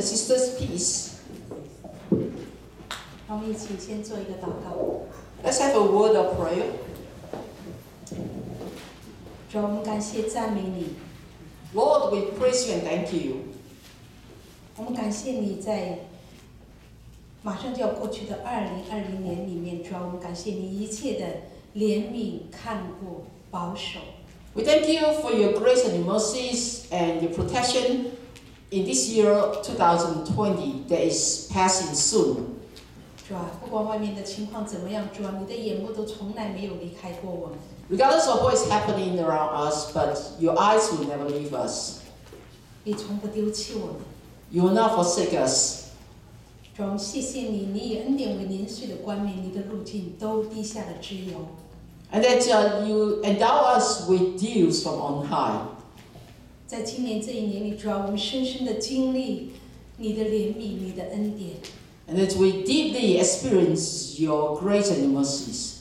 and sisters peace. 让我们一起先做一个祷告。 Let's have a word of prayer. 主啊，我们感谢赞美你， Lord, we praise you and thank you. 我们感谢你在马上就要过去的二零二零年里面，主啊，我们感谢你一切的怜悯、看顾、保守。 We thank you for your grace and your mercies and your protection in this year 2020 that is passing soon. 主啊，不管外面的情况怎么样，主啊，你的眼目都从来没有离开过我们。 Regardless of what is happening around us, but your eyes will never leave us. 你从不丢弃我们。 You will not forsake us. 主啊，我们谢谢你，你以恩典为年岁的冠冕，你的路径都滴下了脂油。 And that uh, you endow us with dews from on high. 在今年这一年里，主啊，我们深深的经历你的怜悯、你的恩典。 And that we deeply experience your grace and your mercies.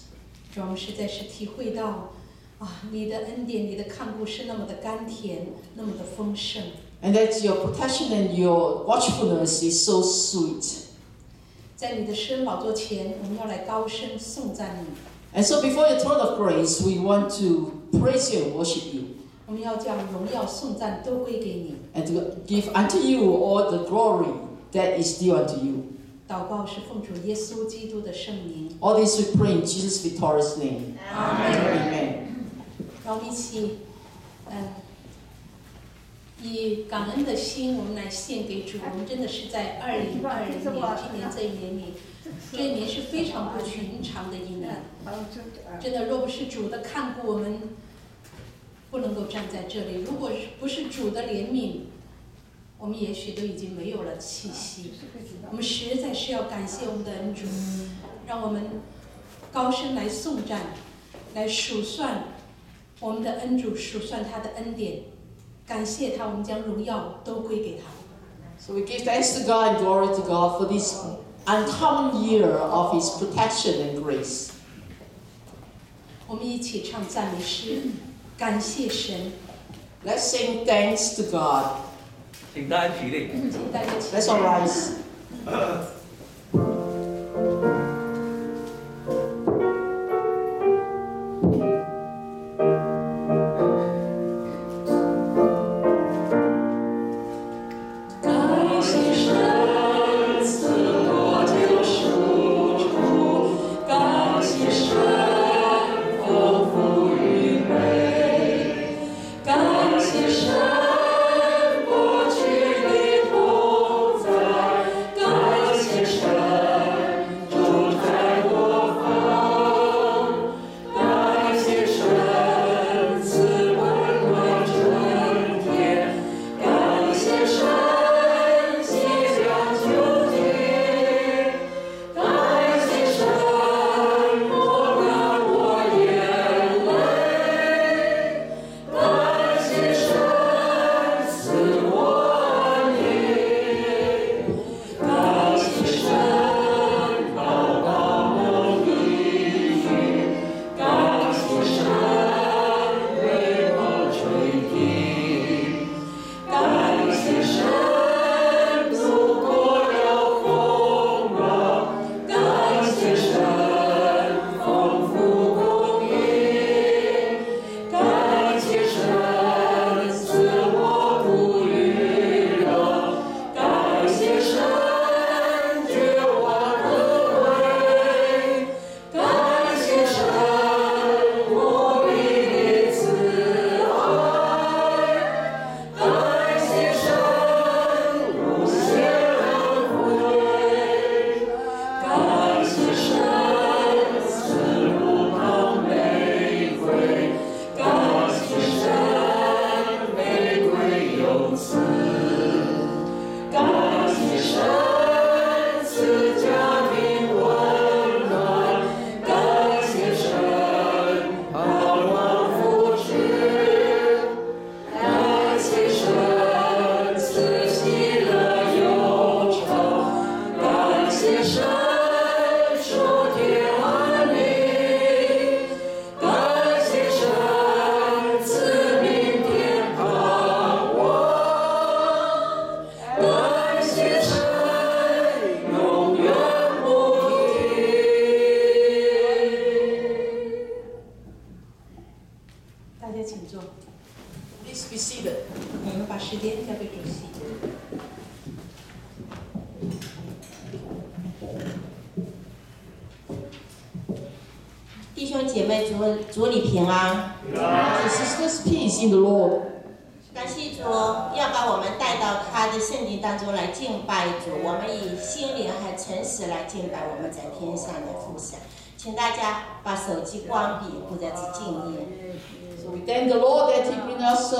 主啊，我们实在是体会到啊，你的恩典、你的看顾是那么的甘甜，那么的丰盛。 And that your protection and your watchfulness is so sweet. 在你的施恩宝座前，我们要来高声颂赞你， And so before your throne of grace, we want to praise you and worship you. 我们要将荣耀颂赞都归给你。And to give unto you all the glory that is due unto you. 祷告是奉主耶稣基督的圣名。All this we pray in Jesus' victorious name. Amen. 让我们一起，嗯，以感恩的心，我们来献给主。我们真的是在二零二零年，今年这一年里，这一年是非常不寻常的一年。真的，若不是主的看顾，我们不能够站在这里；如果是不是主的怜悯，我们也许都已经没有了气息。我们实在是要感谢我们的恩主，让我们高声来颂赞，来数算我们的恩主，数算他的恩典，感谢他，我们将荣耀都归给他。So we give thanks to God and glory to God for this uncommon year of His protection and grace. 我们一起唱赞美诗，感谢神。 Let's sing thanks to God. 请大家起立。请大家起 Let's 立 all rise.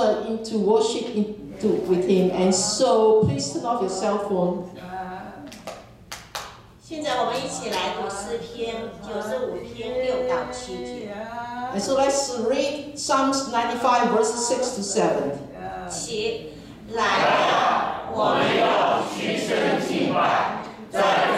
bring us uh, into worship into, with Him. And so please turn off your cell phone. 现在我们一起来读诗篇九十五篇六到七节。 And so let's read Psalms 95 verses 6 to 7. 起来啊，我们要齐声敬拜，在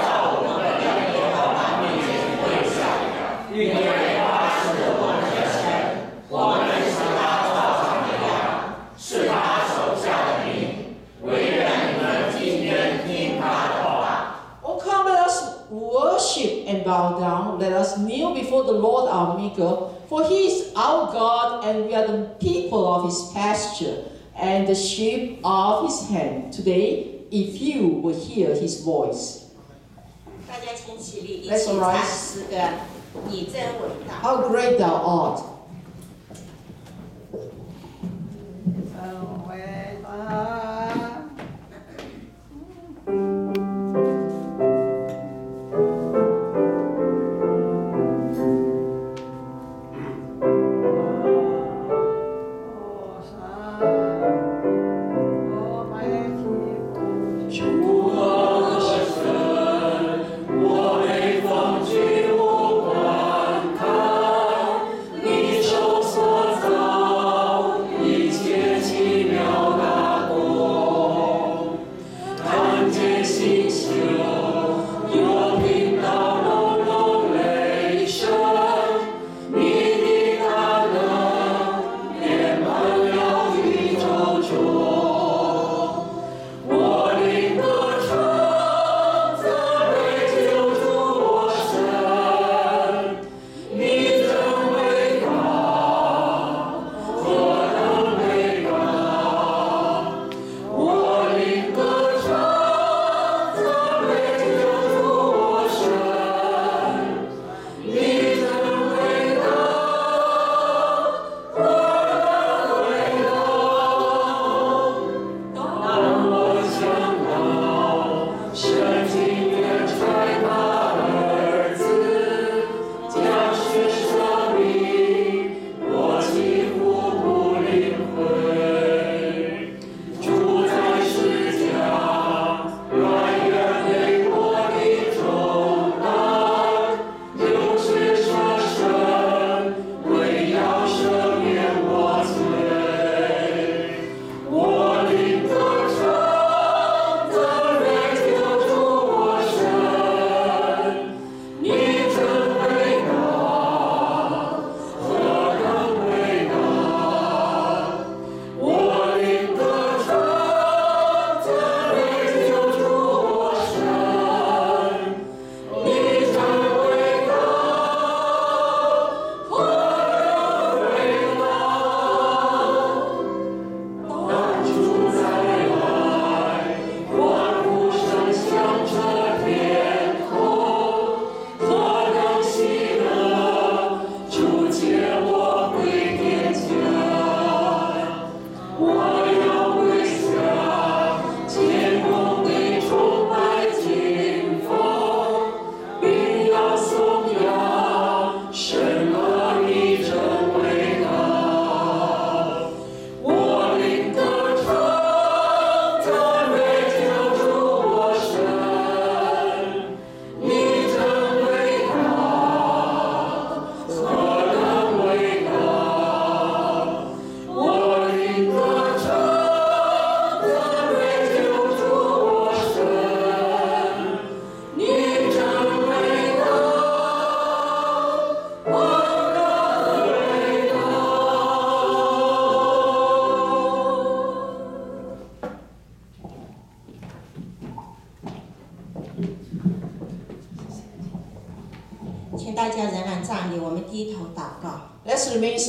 bow down. Let us kneel before the Lord our Maker, for He is our God, and we are the people of His pasture and the sheep of His hand. Today, if you will hear His voice. 大家请起立，一 Let's 起 arise. 唱诗歌。你真伟大。 How great Thou art! 真伟大。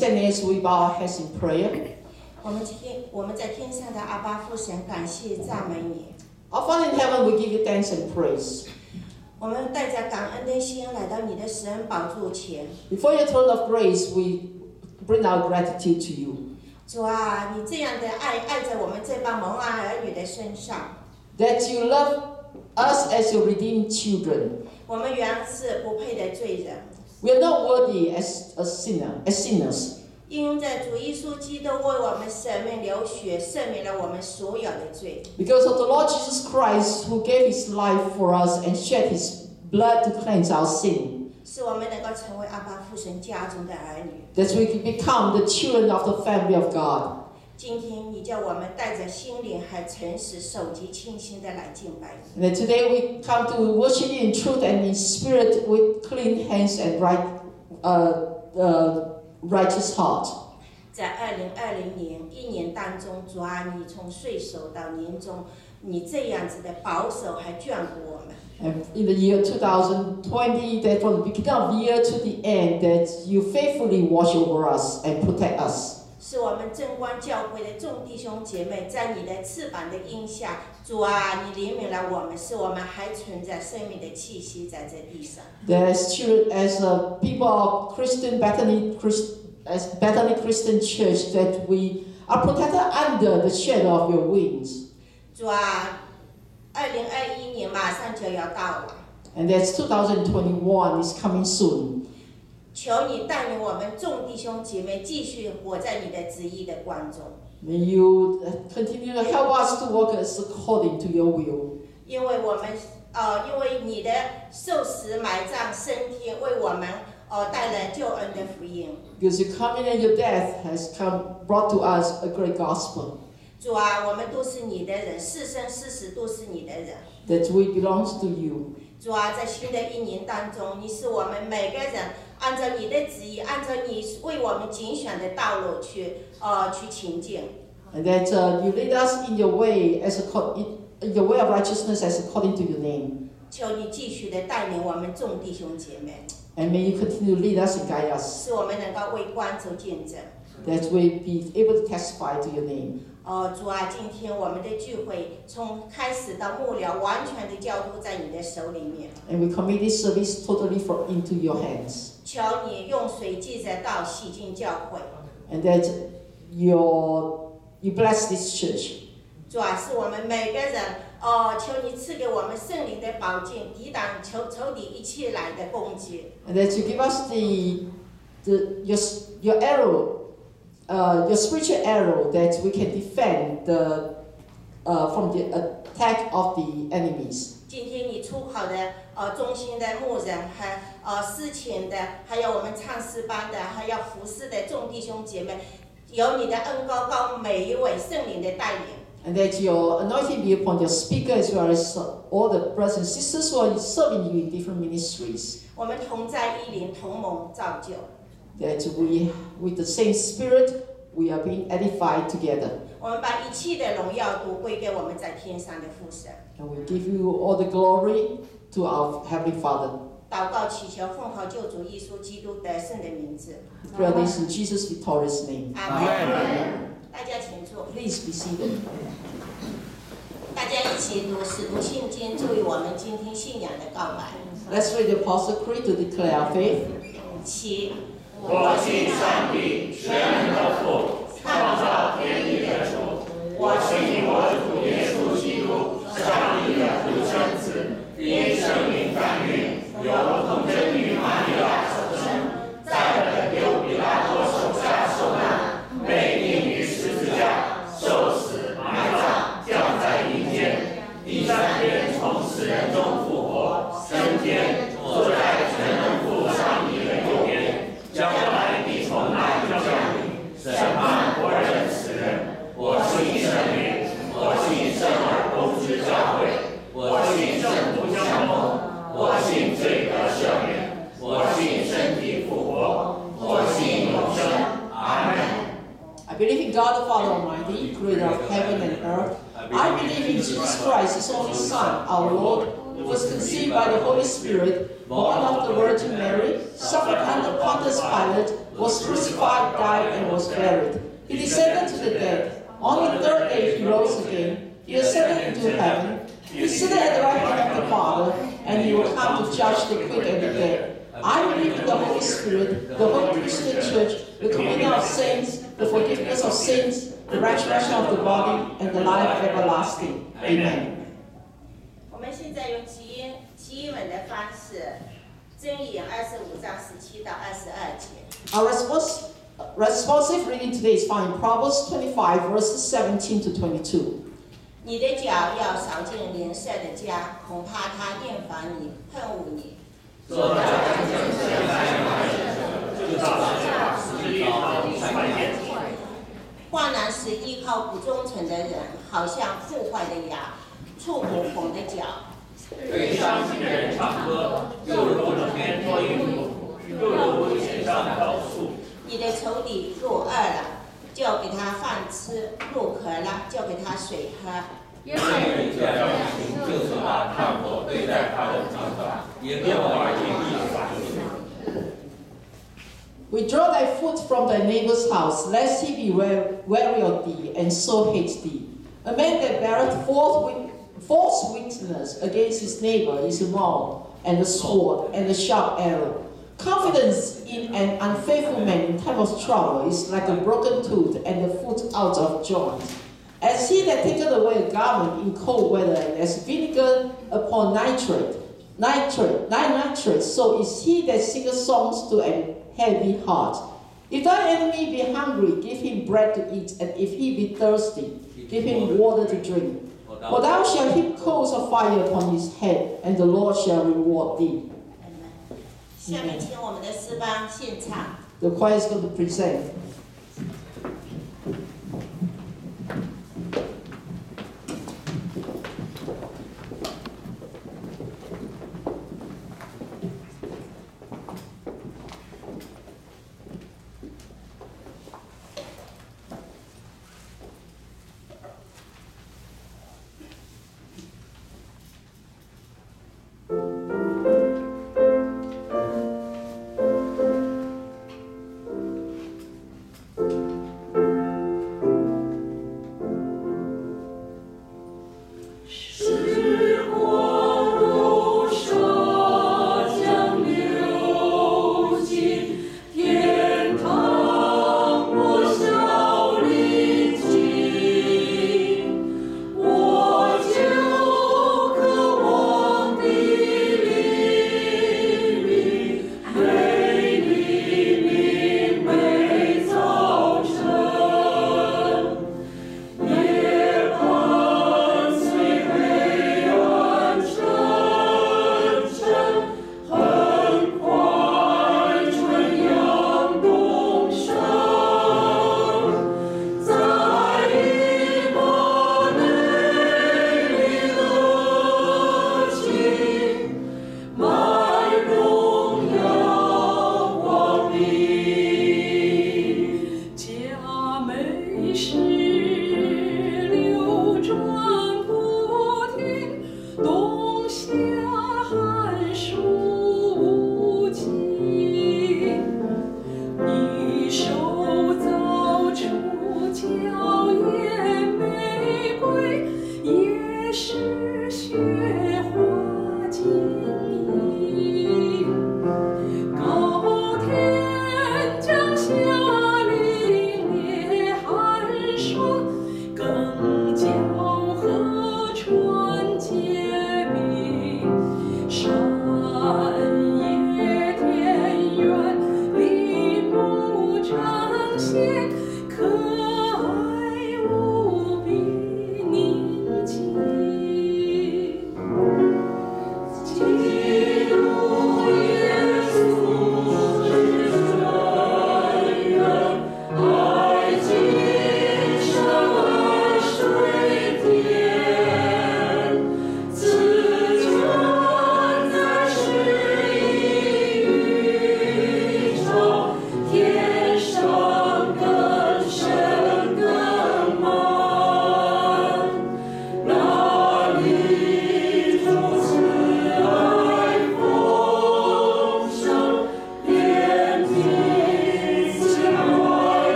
as we bow our heads in prayer. 我们今天我们在天上的阿巴父神，感谢赞美你。 Our Father in heaven, we give you thanks and praise. 我们带着感恩的心来到你的施恩宝座前， Before your throne of grace, we bring our gratitude to you. 主啊，你这样的爱爱在我们这帮蒙爱儿女的身上。 That you love us as your redeemed children. 我们原是不配的罪人， We are not worthy as a sinner, as sinners. 因在主耶稣基督为我们舍命流血，赦免了我们所有的罪。 Because of the Lord Jesus Christ who gave his life for us and shed his blood to cleanse our sin. 使我们能够成为阿爸父神家中的儿女。 That we can become the children of the family of God. 今天你叫我们带着心灵和诚实、手机清心的来敬拜你。 And that today we come to worship you in truth and in spirit with clean hands and right, uh, uh, righteous heart. 在二零二零年一年当中，主啊，你从岁首到年终，你这样子的保守还眷顾我们。 And in the year 2020, that from the beginning of the year to the end, that you faithfully watch over us and protect us. 是我们正光教会的众弟兄姐妹，在你的翅膀的荫下，主啊，你怜悯了我们，使我们还存在生命的气息在这地上。As children, as a people of Christian Bethany, Christ, as Bethany Christian Church, that we are protected under the shadow of your wings. 主啊，二零二一年马上就要到了，And that's 2021 is coming soon. 求你带领我们众弟兄姐妹继续活在你的旨意的光中，May you uh, continue to help us to walk as according to your will. 因为我们呃，因为你的受死埋葬升天，为我们呃带来救恩的福音。Because your coming and your death has come brought to us a great gospel. 主啊，我们都是你的人，是生是死都是你的人。That we belongs to you. 主啊，在新的一年当中，你是我们每个人按照你的旨意，按照你为我们拣选的道路去呃去前进。And that uh, you lead us in your way as acco- in in your way of righteousness as according to your name. 求你继续的带领我们众弟兄姐妹，And may you continue to lead us and guide us. 使我们能够为光做见证。That we be able to testify to your name. 哦，主啊，今天我们的聚会从开始到末了，完全的交托在你的手里面。And we commit this service totally for, into your hands. 求你用水记着道洗净教会。 And that your, you bless this church. 主啊，是我们每个人，哦，求你赐给我们圣灵的宝剑，抵挡仇仇敌一切来的攻击。 And that you give us the, the your, s- your arrow, uh, your spiritual arrow that we can defend the, uh, from the attack of the enemies. 今天你出好的呃中心的牧人和呃事前的，还有我们唱诗班的，还有服侍的众弟兄姐妹，有你的恩高高每一位圣灵的带领。And that your anointing be upon your speaker as well as uh, all the brothers and sisters who are serving you in different ministries. 我们同在一灵，同盟造就。That we, with the same spirit, we are being edified together. 我们把一切的荣耀都归给我们在天上的父神。 And we give you all the glory to our Heavenly Father. 祷告祈求，奉靠救主耶稣基督得胜的名字， We pray this in Jesus' victorious name. 阿门。大家请坐， Please be seated. 大家一起读《使徒信经》，作为我们今天信仰的告白。 Let's read the Apostle Creed to declare our faith. 七， 我信上帝，全能的父，创造天地的主。我信我主耶稣基督，上帝的独生子，因圣灵感孕，有 of the body, and the life everlasting. Amen. 我们现在用齐音齐音稳的方式，箴言二十五章十七到二十二节。Our response, responsive reading today is found in Proverbs 25, verses 17 to 22. 你的脚要扫进邻舍的家，恐怕他厌烦你，恨恶你。做在正前来就造下十一道快点。 患难时依靠不忠诚的人，好像破坏的牙，触不红的脚。对伤心的人唱歌，又如又如天上。你的仇敌若饿了，就给他饭吃；若渴了，就给他水喝。这样行，就是把炭火对待他的长短，也不要把硬币反应。Withdraw thy foot from thy neighbor's house, lest he be weary of thee, and so hate thee. A man that beareth false witness against his neighbor is a maul, and a sword, and a sharp arrow. Confidence in an unfaithful man in time of trouble is like a broken tooth and a foot out of joint. As he that taketh away a garment in cold weather, and as vinegar upon nitrate, nitrate, nitrate, so is he that singeth songs to a heavy heart. If thy enemy be hungry, give him bread to eat, and if he be thirsty, give him water to drink. For thou shalt heap coals of fire upon his head, and the Lord shall reward thee. Amen. The choir is going to present.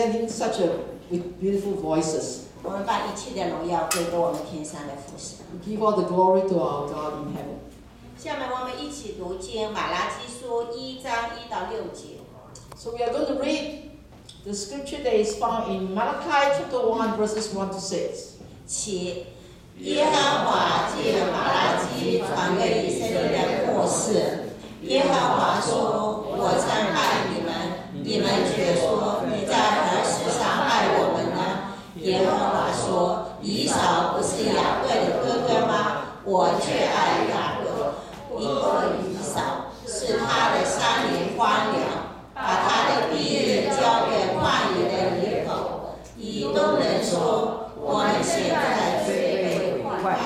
presenting such a with beautiful voices. 我们把一切的荣耀归给我们天上的父神。 We give all the glory to our God in heaven. 下面我们一起读经马拉基书一章一到六节。 So we are going to read the scripture that is found in Malachi chapter 1 verses 1 to 6. 七，耶和华借马拉基传给以色列的末世。耶和华说：“我曾害你们，你们却说 ”耶和华说：“以扫不是雅各的哥哥吗？我却爱雅各，因为以扫是他的三年荒凉，把他的地业交给旷野的野狗。以东人说：我们现在虽被毁坏，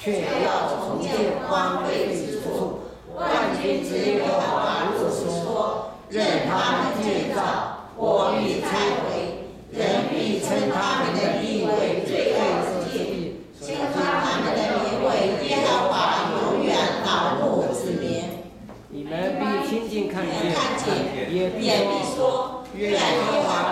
却要重建荒废之处。万军之耶和华如此说：任他们建造，我必拆毁，人必称他们的地为罪恶之地，称他们的名为耶和华永远恼怒之名。你们必亲近看见，看见，也必也必说，说，愿耶和华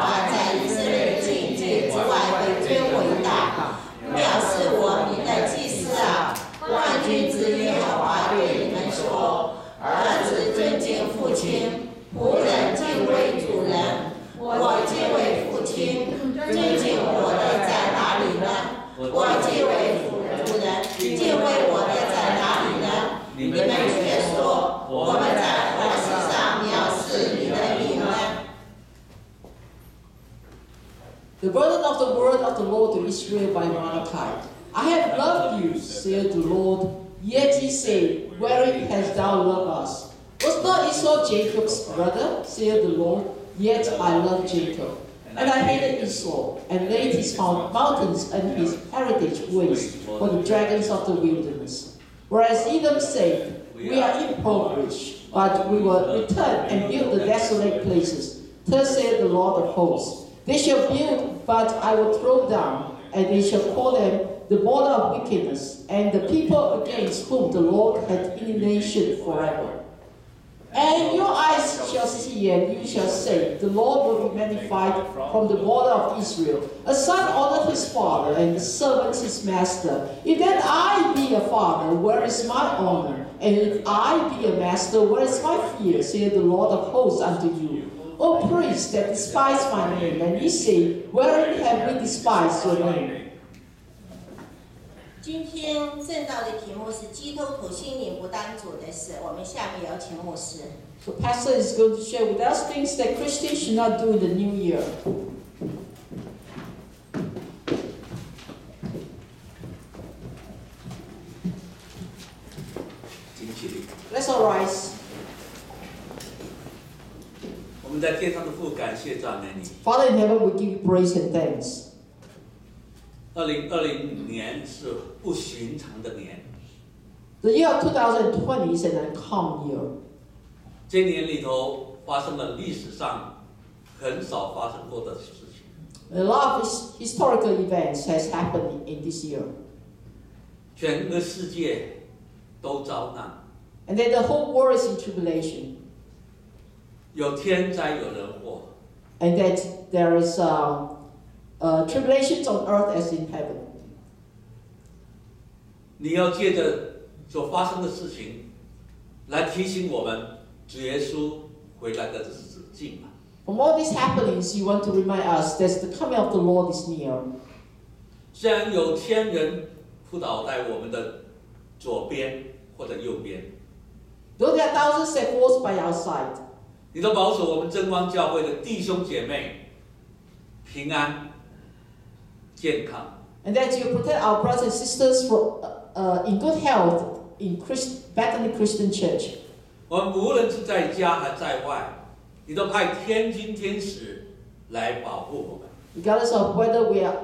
The burden of the word of the Lord to Israel by Malachi. I have loved you, saith the Lord. Yet ye say, Wherein hast thou loved us? Was not Esau Jacob's brother, saith the Lord? Yet I loved Jacob. And I hated Esau, and laid his mount- mountains and his heritage waste for the dragons of the wilderness. Whereas Edom said, We are impoverished, but we will return and build the desolate places. Thus saith the Lord of hosts. They shall build, but I will throw down, and they shall call them the border of wickedness, and the people against whom the Lord hath indignation forever. And your eyes shall see, and you shall say, The Lord will be magnified from the border of Israel. A son honored his father, and the servant his master. If then I be a father, where is my honor? And if I be a master, where is my fear? saith the Lord of hosts unto you. O priests that despise my name, and ye say, Wherein have we despised your name? 今天正道的题目是基督徒心灵不单主的事。我们下面有请牧师。 So Pastor is going to share with us things that Christians should not do in the new year. 们在天上的父，感谢赞美你。Father in heaven, we give you praise and thanks. 二零二零年是不寻常的年，The year of 2020 is an uncommon year. 这年里头发生了历史上很少发生过的事情。A lot of his historical events has happened in this year. 全个世界都遭难，And then the whole world is in tribulation. 有天灾，有人祸。 And that there is um, uh, tribulations on earth as in heaven. 你要借着所发生的事情，来提醒我们主耶稣回来的日子近了。 From all these happenings, you want to remind us that the coming of the Lord is near. 虽然有天人扑倒在我们的左边或者右边， Though there are thousands that falls by our side, 你都保守我们真光教会的弟兄姐妹平安、健康。and that you protect our brothers and sisters for, uh, uh, in good health in Christ, Bethany Christian Church. 我们无论是在家还在外，你都派天军天使来保护我们。regardless of whether we are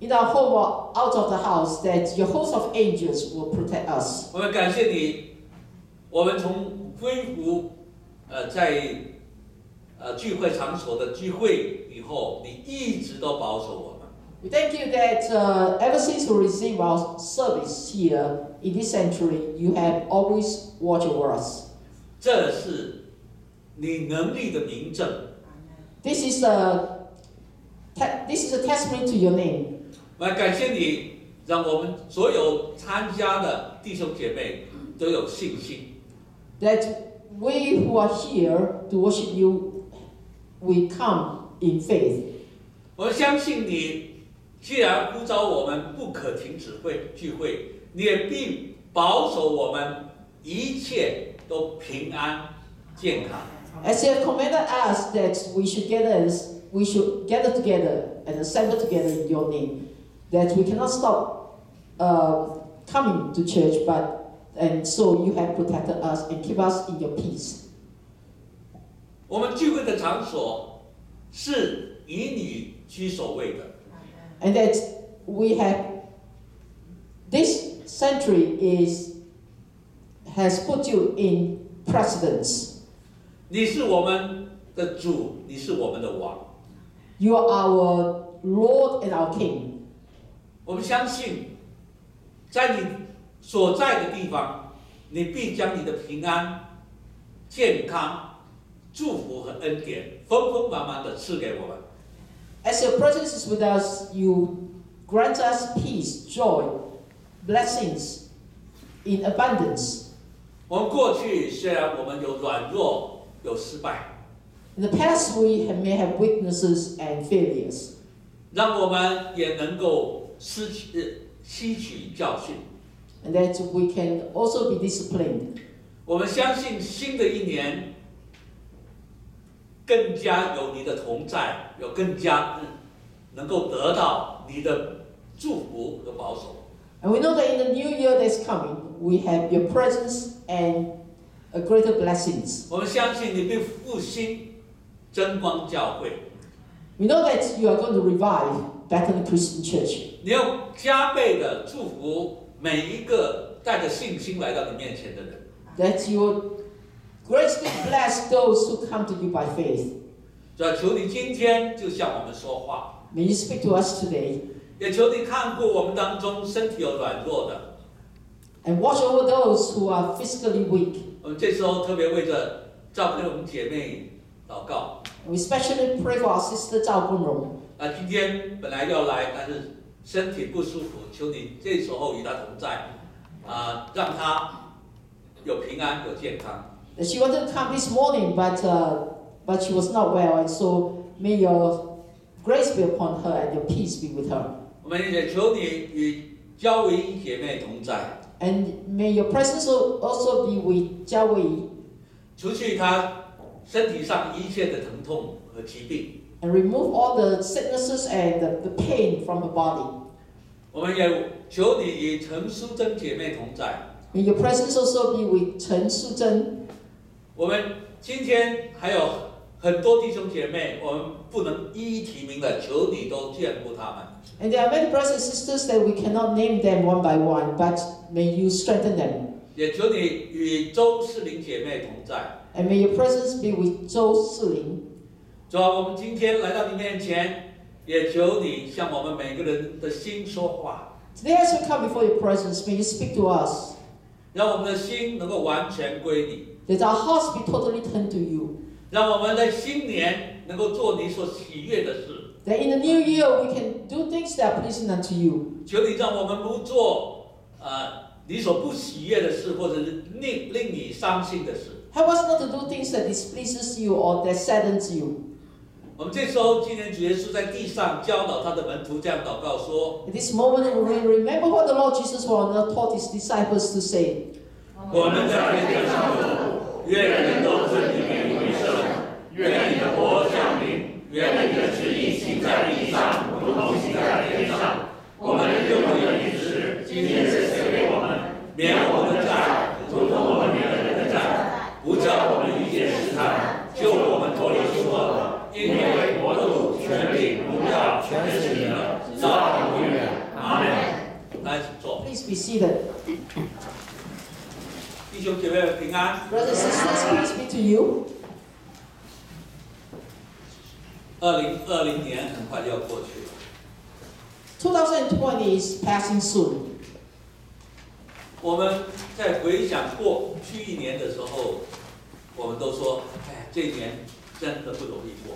in our home or out of the house, that your host of angels will protect us. 我们感谢你，我们从恢复呃在呃聚会场所的聚会以后，你一直都保守我们。We thank you that uh, ever since we received our service here in this century, you have always watched over us. 这是你能力的明证。This is a te- this is a testament to your name. 我要感谢你，让我们所有参加的弟兄姐妹都有信心。That we who are here to worship you, we come in faith. 我相信你，既然呼召我们不可停止会聚会，你也必保守我们一切都平安健康。 As you have commanded us that we should gather, we should gather together and assemble together in your name, that we cannot stop uh, coming to church, but and so you have protected us and keep us in your peace. 我们聚会的场所是以你居首位的， And that we have this century is has put you in precedence. 你是我们的主，你是我们的王。 You are our Lord and our King. 我们相信，在你 所在的地方，你必将你的平安、健康、祝福和恩典丰丰满满的赐给我们。As your presence is with us, you grant us peace, joy, blessings in abundance. 我们过去虽然我们有软弱、有失败，In the past, we have, may have weaknesses and failures, 让我们也能够吸取呃吸取教训。and that we can also be disciplined. 我们相信新的一年更加有你的同在，有更加嗯能够得到你的祝福和保守。 And we know that in the new year that's coming, we have your presence and a greater blessings. 我们相信你必复兴真光教会， We know that you are going to revive Bethany Christian Church. 你要加倍的祝福 每一个带着信心来到你面前的人。That you will greatly bless those who come to you by faith. 主要求你今天就向我们说话，May you speak to us today 也求你看顾我们当中身体有软弱的。and watch over those who are physically weak. 我们这时候特别为着照顾我们姐妹祷告。We especially pray for our sister Zhao Gunrong. 那今天本来要来，但是身体不舒服，求你这时候与她同在，啊、让她有平安有健康。She wanted to come this morning, but uh, but she was not well, and so may your grace be upon her and your peace be with her. 我们也求你与焦维一姐妹同在，And may your presence al- also be with Jia Wei 除去她身体上一切的疼痛和疾病。and remove all the sicknesses and the, the pain from her body. 我们也求你与陈淑贞姐妹同在。 May your presence also be with Chen Suzhen. 我们今天还有很多弟兄姐妹，我们不能一一提名的，求你都眷顾他们。 And there are many brothers and sisters that we cannot name them one by one, but may you strengthen them. 也求你与周世玲姐妹同在。 And may your presence be with Zhou Siling. 主啊，我们今天来到你面前，也求你向我们每个人的心说话，Today, as we come before your presence, may you speak to us, 让我们的心能够完全归你，that our hearts be totally turned to you. 让我们在新年能够做你所喜悦的事。That in the new year we can do things that are pleasing unto you. 求你让我们不做呃你所不喜悦的事，或者是令令你伤心的事。Help us not to do things that displeases you or that saddens you. 我们这时候，今天主耶稣在地上教导他的门徒这样祷告说 At this moment, we remember what the Lord Jesus taught his disciples to say. 我们在天地上父，愿人都尊你名为圣，愿你的国降临，愿你的旨意行在地上，如同行在天上。我们日用的饮食，今日赐给我们，免我们的债，be seated. 弟兄姐妹们平安。 Brothers and sisters, peace be to you. 二零二零年很快就要过去了， 2020 is passing soon. 我们在回想过去一年的时候， 我们都说，哎，这一年真的不容易过。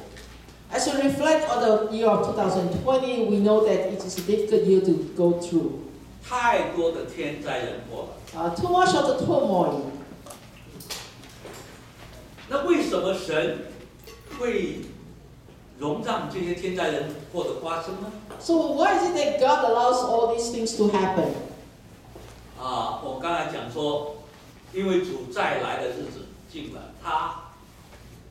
As we reflect on the year of 2020, we know that it is a difficult year to go through. 太多的天灾人祸了。Uh, too much of the turmoil. 那为什么神会容让这些天灾人祸的发生呢？So why is it that God allows all these things to happen? 啊，我刚才讲说，因为主再来的日子近了，他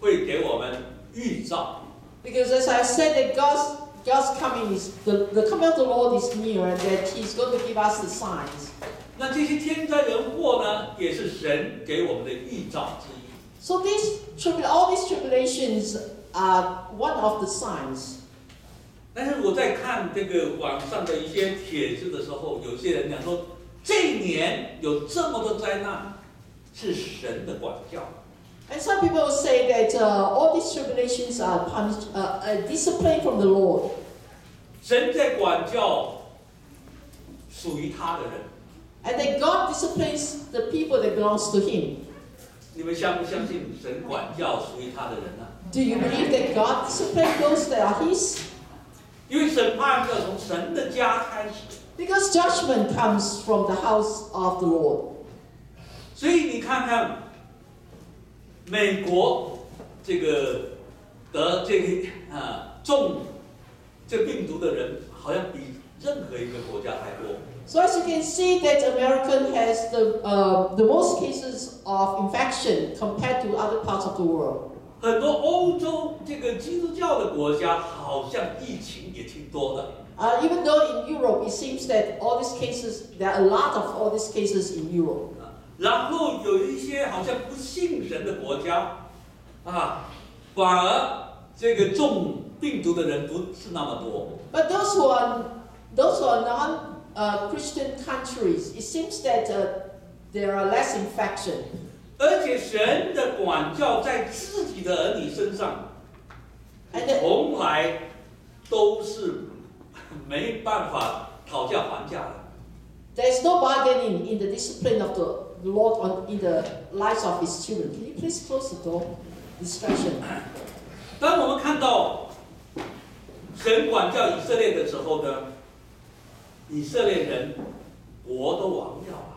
会给我们预兆。Because as I said that God's, God's coming is, the, the coming of the Lord is near and that He's going to give us the signs. 那这些天灾人祸呢，也是神给我们的预兆之一。So these, tribul- all these tribulations are one of the signs. 但是我在看这个网上的一些帖子的时候，有些人讲说，这一年有这么多灾难，是神的管教。And some people will say that uh, all these tribulations are punish, uh, a discipline from the Lord. 神在管教属于他的人， And that God disciplines the people that belongs to Him. 你们相不相信神管教属于他的人呢？ Do you believe that God disciplines those that are His? 因为审判要从神的家开始， Because judgment comes from the house of the Lord. 所以你看看 美国这个得这个啊中这病毒的人，好像比任何一个国家还多。So as you can see that American has the, uh, the most cases of infection compared to other parts of the world. 很多欧洲这个基督教的国家，好像疫情也挺多的。Uh, even though in Europe it seems that all these cases, there are a lot of all these cases in Europe. 然后有一些好像不信神的国家，啊，反而这个中病毒的人不是那么多。But those who are, those who are non uh, Christian countries, it seems that uh, there are less infection. 而且神的管教在自己的儿女身上从来都是没办法讨价还价的。There is no bargaining in the discipline of the Lord on, in the lives of His children. Can you please close the door? Distraction. 当我们看到神管教以色列的时候呢，以色列人国都亡掉了。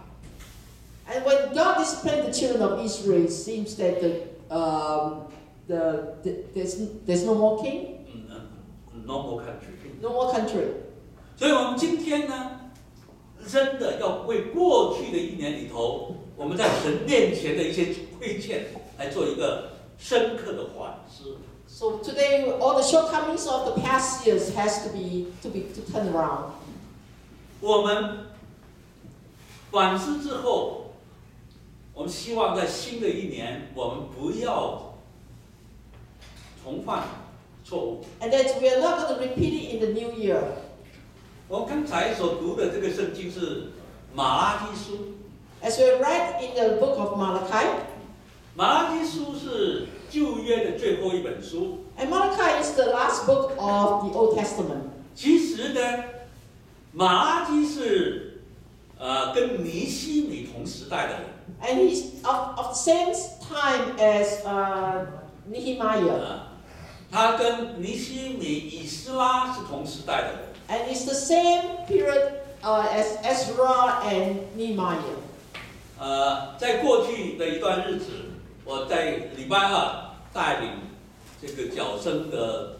And when God disciplined the children of Israel, it seems that the, um, the, the there's, there's no more king, 嗯嗯，no more country。 no more country. 所以，我们今天呢，真的要为过去的一年里头， 我们在神面前的一些亏欠，来做一个深刻的反思。So today, all the shortcomings of the past years has to be to be to turn around. 我们反思之后，我们希望在新的一年，我们不要重犯错误。And that we are not going to repeat it in the new year. 我们刚才所读的这个圣经是马拉基书，As we read in the book of Malachi, 马拉基书是旧约的最后一本书。 and Malachi is the last book of the Old Testament. 其实呢，马拉基是呃跟尼西米同时代的人， And he's of, of the same time as uh, Nehemiah. 啊，他跟尼西米、以斯拉是同时代的人。 And it's the same period uh, as Ezra and Nehemiah. 呃，在过去的一段日子，我在礼拜二带领这个角声的，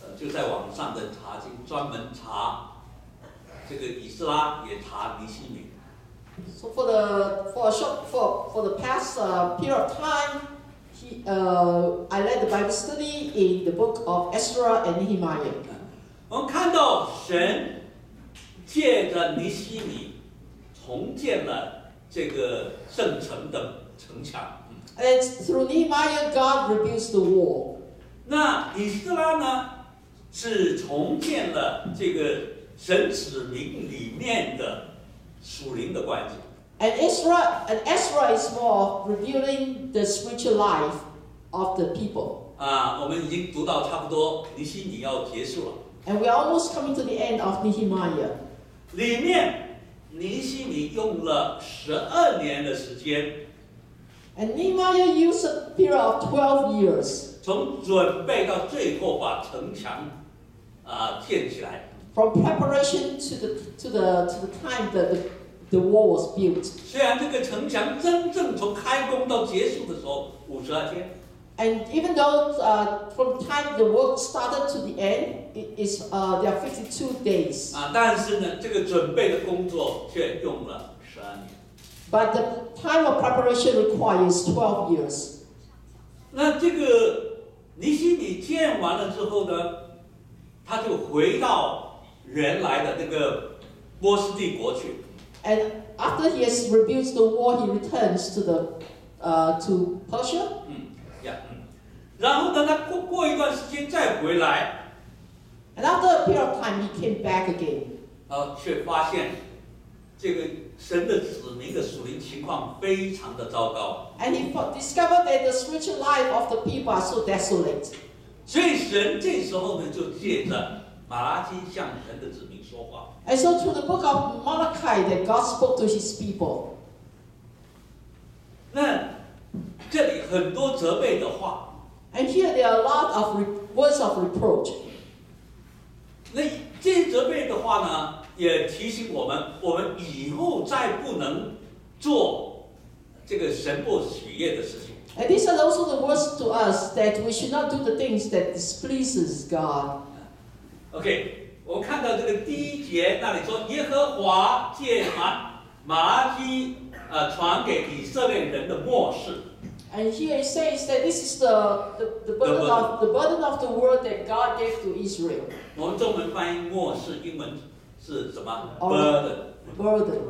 呃，就在网上的查经，专门查这个以斯拉，也查尼西米。So for the for a short for for the past uh, period of time, he, uh, I led the Bible study in the book of Ezra and Nehemiah. 我们看到神借着尼西米重建了这个圣城的城墙。And through Nehemiah, God rebuilds the wall. 那以斯拉呢，是重建了这个神子民里面的属灵的关系。And Ezra and Ezra is more revealing the spiritual life of the people. 啊，我们已经读到差不多尼西米要结束了，And we are almost coming to the end of Nehemiah. 里面尼西米用了十二年的时间 And Nehemiah used a period of twelve years 从准备到最后把城墙啊、建起来。from preparation to the, to the, to the time that the, the wall was built. 虽然这个城墙真正从开工到结束的时候五十二天，And even though uh, from the time the work started to the end, it is, uh, there are 52 days. 啊，但是呢，这个准备的工作却用了十二年。 But the time of preparation requires 12 years. 那这个尼西米建完了之后呢，他就回到原来的那个波斯帝国去。 And after he has rebuilt the wall, he returns to the uh, to Persia. 然后呢，他过过一段时间再回来，And after a period of time, he came back again. 呃，却发现这个神的子民的属灵情况非常的糟糕。And he discovered that the spiritual life of the people are so desolate. 所以神这时候呢，就借着马拉基向神的子民说话。And so through the book of Malachi that God spoke to his people. 那这里很多责备的话，And here there are a lot of words of reproach. 那这些责备的话呢，也提醒我们，我们以后再不能做这个神不喜悦的事情。And these are also the words to us that we should not do the things that displeases God. OK，我们看到这个第一节那里说，耶和华借马马拉基呃传给以色列人的末世。And here it says that this is the, the, the, burden, of, the burden of the world that God gave to Israel. 我们中文翻译末世，英文是什么哦？burden，Burden.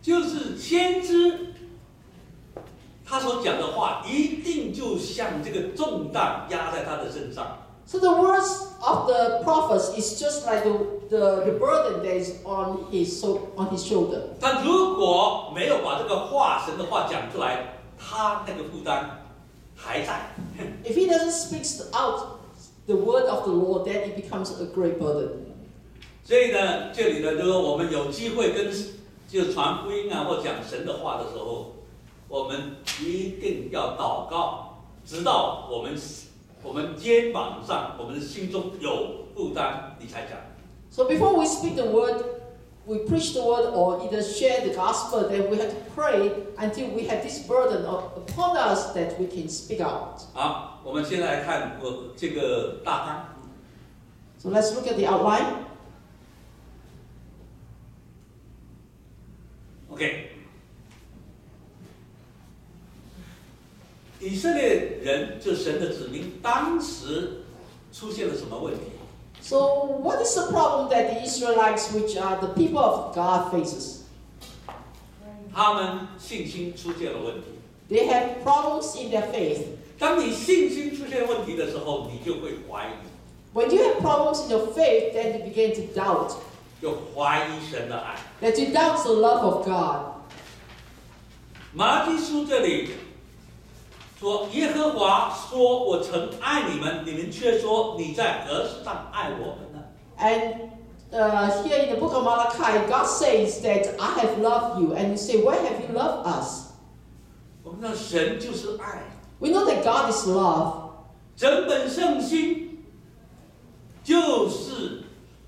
就是先知他所讲的话，一定就像这个重担压在他的身上。So the words of the prophets is just like the, the, the burden that is on his, so, on his shoulder. 但如果没有把这个话神的话讲出来，他那个负担还在。If he doesn't speak out the word of the Lord, then it becomes a great burden. 所以呢，这里呢，就是我们有机会跟就传福音啊或讲神的话的时候，我们一定要祷告，直到我们我们肩膀上、我们的心中有负担，你才讲。 So before we speak the word, we preach the word or either share the gospel, then we have to pray until we have this burden of, upon us that we can speak out. 好，我们现在来看我这个大纲。 So let's look at the outline. OK， 以色列人就神的子民，当时出现了什么问题？ So what is the problem that the Israelites, which are the people of God, faces? 他们信心出现了问题。 They have problems in their faith. 当你信心出现问题的时候，你就会怀疑， When you have problems in your faith, then you begin to doubt. 就怀疑神的爱。 That you doubt the love of God. 马拉基书这里 说，耶和华说：“我曾爱你们，你们却说你在何上爱我们呢 And uh, here in the book of Malachi, God says that I have loved you. And you say, Where have you loved us?？” 我们的神就是爱，We know that God is love. 整本圣经就是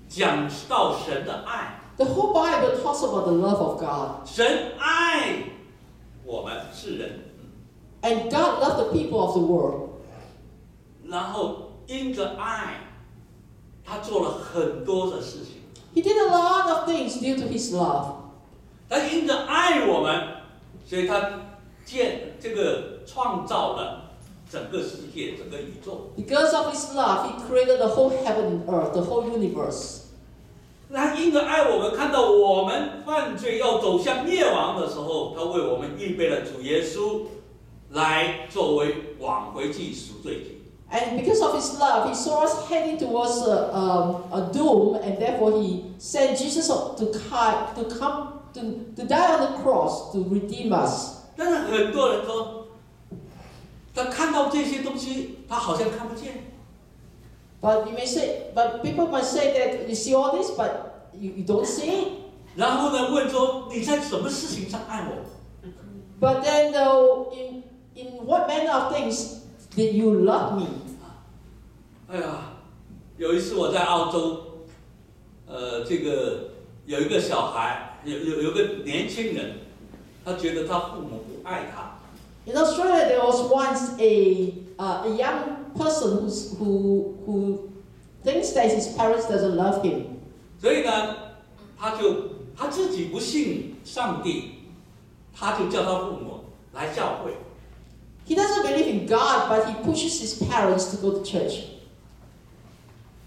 讲到神的爱。The whole Bible talks about the love of God. 神爱我们是人，And God loved the people of the world. 然后因着爱，他做了很多的事情。He did a lot of things due to His love. 他因着爱我们，所以他建这个创造了整个世界、整个宇宙。Because of His love, He created the whole heaven and earth, the whole universe. 他因着爱我们，看到我们犯罪要走向灭亡的时候，他为我们预备了主耶稣，来作为挽回祭、赎罪祭。 And because of His love, He saw us heading towards a, um, a doom, and therefore He sent Jesus to, ki- to come to, to die on the cross to redeem us. 但是很多人说，他看到这些东西，他好像看不见。 But you may say, but people might say that you see all this, but you, you don't see it. 然后呢，问说你在什么事情上爱我？ But then, though, in in what manner of things did you love me? 哎呀，有一次我在澳洲，呃，这个有一个小孩，有有有个年轻人，他觉得他父母不爱他，In Australia, there was once a uh, a young person who's, who who thinks that his parents doesn't love him. 所以呢，他就他自己不信上帝，他就叫他父母来教会。He doesn't believe in God, but he pushes his parents to go to church.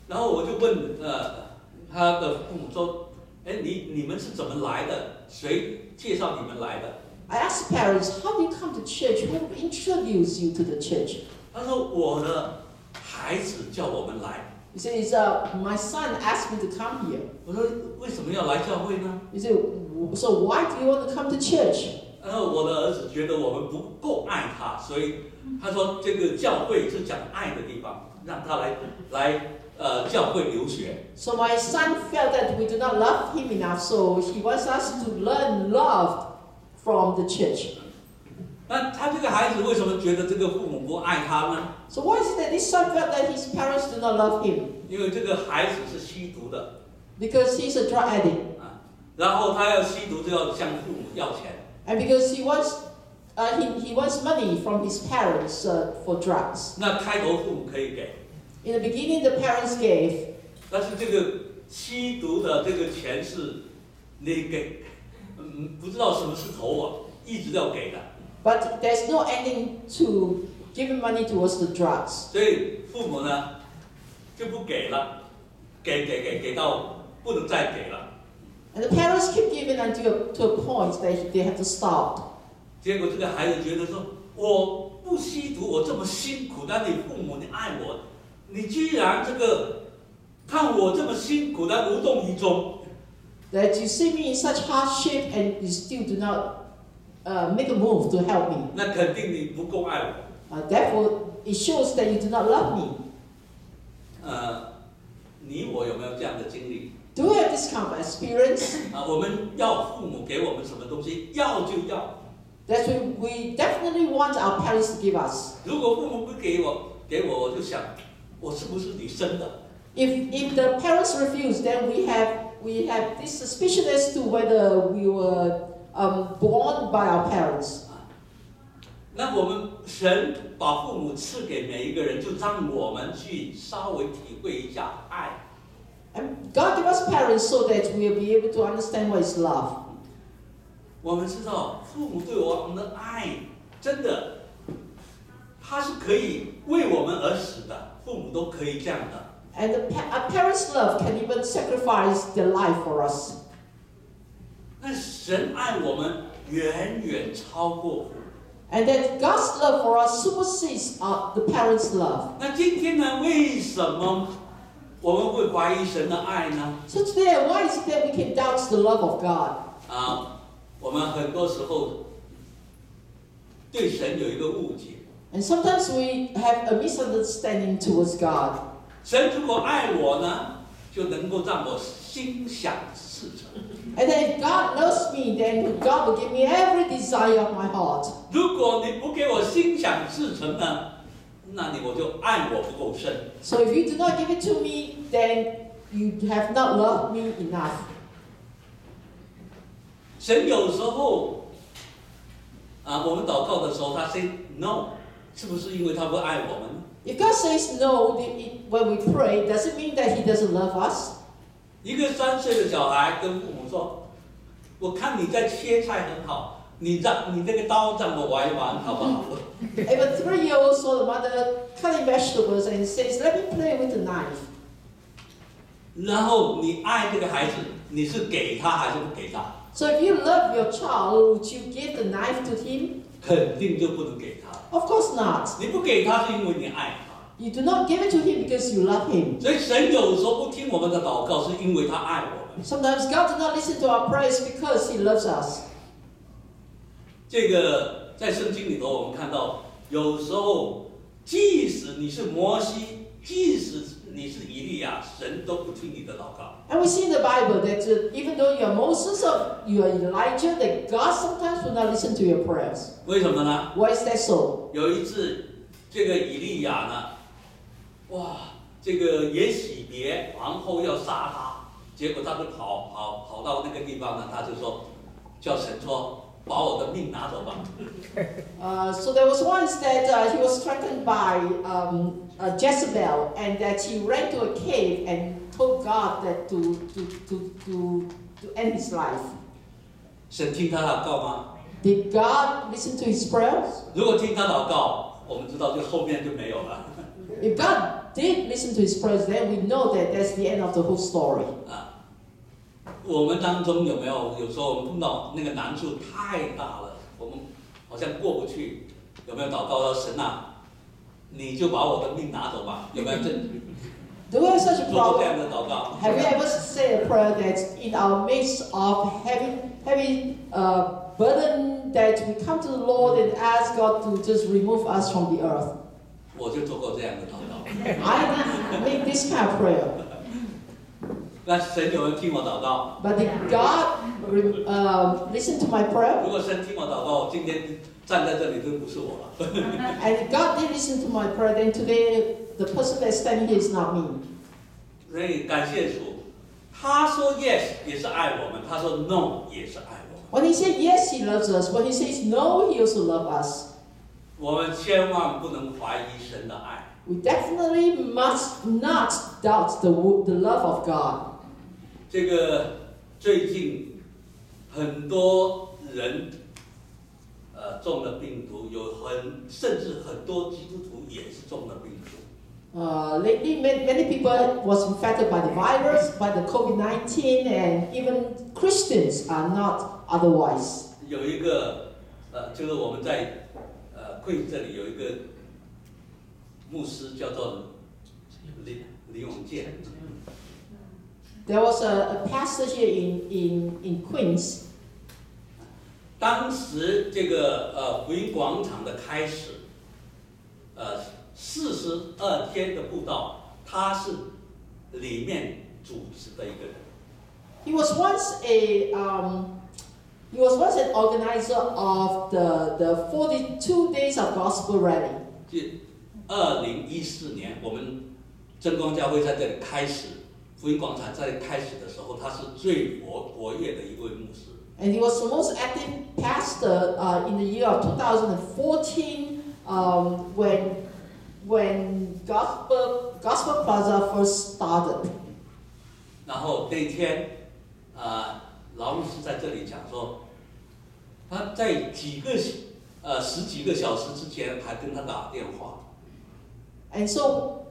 然后我就问呃他的父母说：“哎，你你们是怎么来的？谁介绍你们来的 I asked the parents, "How do you come to church? Who introduced you to the church?" 他说：“我的孩子叫我们来。 He says, uh, "My son asked me to come here." ”我说：“为什么要来教会呢 He said, "So why do you want to come to church?" 然后我的儿子觉得我们不够爱他，所以他说这个教会是讲爱的地方，让他来来呃教会留学。So my son felt that we do not love him enough, so he wants us to learn love from the church. 那他这个孩子为什么觉得这个父母不爱他呢？So why is it that this son felt that his parents do not love him? 因为这个孩子是吸毒的 Because he's a drug addict. 啊，然后他要吸毒就要向父母要钱，And because he wants, uh, he, he wants money from his parents uh, for drugs. 那开头父母可以给， In the beginning, the parents gave, 但是这个吸毒的这个钱是你给，嗯，不知道什么是头啊，一直要给的， but there's no ending to giving money towards the drugs. 所以父母呢就不给了，给给给给到不能再给了。 And the parents keep giving until to a point that they have to stop. 结果这个孩子觉得说，我不吸毒，我这么辛苦，但你父母你爱我，你居然这个看我这么辛苦，但无动于衷，That you see me in such hardship and you still do not uh, make a move to help me. 那肯定你不够爱我。Uh, therefore, it shows that you do not love me. 呃，你我有没有这样的经历 Do you have this kind of experience? 啊？我们要父母给我们什么东西，要就要。 That we, we definitely want our parents to give us. 如果父母不给我，给我，我就想，我是不是你生的？ If, if the parents refuse, then we have, we have this suspicion as to whether we were um, born by our parents. 那我们神把父母赐给每一个人，就让我们去稍微体会一下爱。 And God gave us parents so that we'll be able to understand what is love. 我们知道父母对我们的爱，真的，他是可以为我们而死的，父母都可以这样的。 And the pa- our parents' love can even sacrifice their life for us. 但神爱我们远远超过父母。 And that God's love for us supersedes uh, the parents' love. 那今天呢？为什么 我们会怀疑神的爱呢？So today, why is it that we can doubt the love of God? 啊，我们很多时候对神有一个误解。And sometimes we have a misunderstanding towards God. 神如果爱我呢，就能够让我心想事成；And then if God loves me, then God will give me every desire of my heart. 如果你不给我心想事成呢，那你我就爱我不够深。So if you do not give it to me, then you have not loved me enough. 神有时候啊，我们祷告的时候，他 say no，是不是因为他不爱我们？If God says no when we pray, does it mean that He doesn't love us? 一个三岁的小孩跟父母说：“我看你在切菜很好，你让你那个刀让我玩一玩好不好 If a three-year-old saw the mother cutting vegetables and says, "Let me play with the knife," 然后你爱这个孩子，你是给他还是不给他？ so if you love your child, would you give the knife to him? 肯定就不能给他。 Of course not. 你不给他是因为你爱他。 You do not give it to him because you love him. 所以神有时候不听我们的祷告，是因为他爱我们。 Sometimes God does not listen to our prayers because He loves us. 这个在圣经里头，我们看到，有时候即使你是摩西，即使你是以利亚，神都不听你的祷告。And we see in the Bible that uh, even though you're Moses or you're Elijah, that God sometimes will not listen to your prayers. 为什么呢？Why is that so? 有一次，这个以利亚呢，哇，这个也喜别皇后要杀他，结果他就跑跑跑到那个地方呢，他就说，叫神说，把我的命拿走吧。 Uh, so there was once that uh, he was threatened by um, uh, Jezebel, and that he ran to a cave and told God that to to to to, to end his life. 神听他祷告吗？ Did God listen to his prayers? 如果听他祷告，我们知道就后面就没有了 If God did listen to his prayers, then we know that that's the end of the whole story. 啊。 我们当中有没有有时候我们碰到那个难处太大了，我们好像过不去，有没有祷告说神啊，你就把我的命拿走吧？有没有这 Do we have such a problem?？Have you ever said a prayer that in our midst of having having a burden that we come to the Lord and ask God to just remove us from the earth? 我就做过这样的祷告。I did make this kind of prayer, 那神有没有听我祷告？ but did God re- uh, listen to my prayer? 如果神听我祷告，今天站在这里就不是我了。 And if God did listen to my prayer, then today the person that's standing here is not me. 所以感谢主，他说 yes 也是爱我们，他说 no 也是爱我们。 When He said yes, He loves us. When He says no, He also loves us. 我们千万不能怀疑神的爱。 We definitely must not doubt the, wo- the love of God. 这个最近很多人呃中了病毒，有很甚至很多基督徒也是中了病毒。Uh, lately, many, many people was infected by the virus, by the COVID-19, and even Christians are not otherwise. 有一个呃，就是我们在呃会这里有一个牧师叫做李李永健，There was a, a pastor here in, in, in Queens. 当时这个呃福音广场的开始，呃四十二天的布道，他是里面组织的一个人。He was once a um, he was once an organizer of the, the forty two days of gospel rally. 就二零一四年，我们真光教会在这里开始，福音广场在开始的时候，他是最活活跃的一位牧师。And he was the most active pastor uh, in the year of 2014 um, when, when Gospel, Gospel Plaza first started. 然后那一天，呃，劳牧师在这里讲说，他在几个呃十几个小时之前还跟他打电话，And so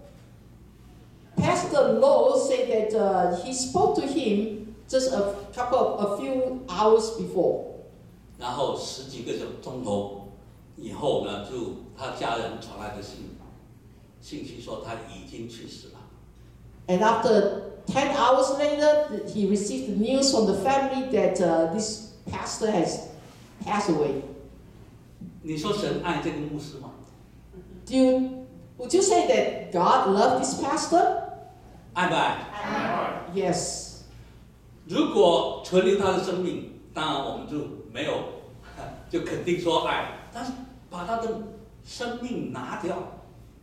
Pastor Lowe said that uh, he spoke to him just a couple of a few hours before. 然后十几个钟头以后呢，就他家人传来的信信息说他已经去世了。 And after 10 hours later, th- he received the news from the family that uh, this pastor has passed away. 你说神爱这个牧师吗？ Do you, would you say that God loved this pastor? 爱不爱？ Yes. 如果存留他的生命，当然我们就没有就肯定说爱，但是把他的生命拿掉，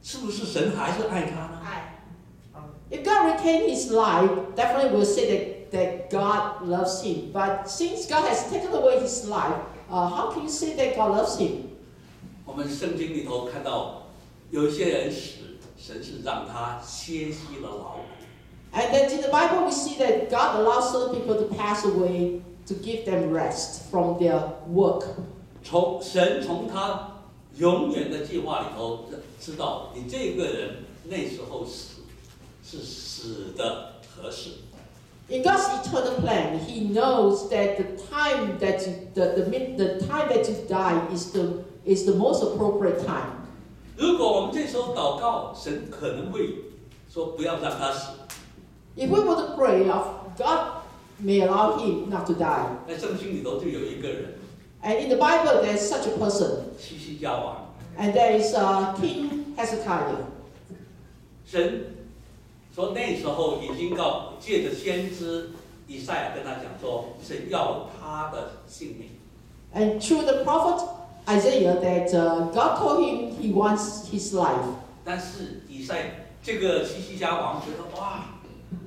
是不是神还是爱他呢？ If God retained his life, definitely we'll say that, that God loves him. But since God has taken away his life, uh, how can you say that God loves him? 我们圣经里头看到， 有些人死，神是让他歇息了劳苦。And then in the Bible, we see that God allows certain people to pass away to give them rest from their work. 从神从他永远的计划里头知道，你这个人那时候死是死的合适。In God's eternal plan, He knows that the time that you, the, the, the time that you die is the, is the most appropriate time. 如果我们这时候祷告，神可能会说不要让他死。If we were to pray, God may allow him not to die. 在圣经里头就有一个人，And in the Bible, there's such a person, 西西家王，and there is uh, King Hezekiah. 神说那时候已经告借着先知以赛亚跟他讲说，神要他的性命。And through the prophet Isaiah, that uh, God told him he wants his life. 但是以赛这个西西家王觉得哇，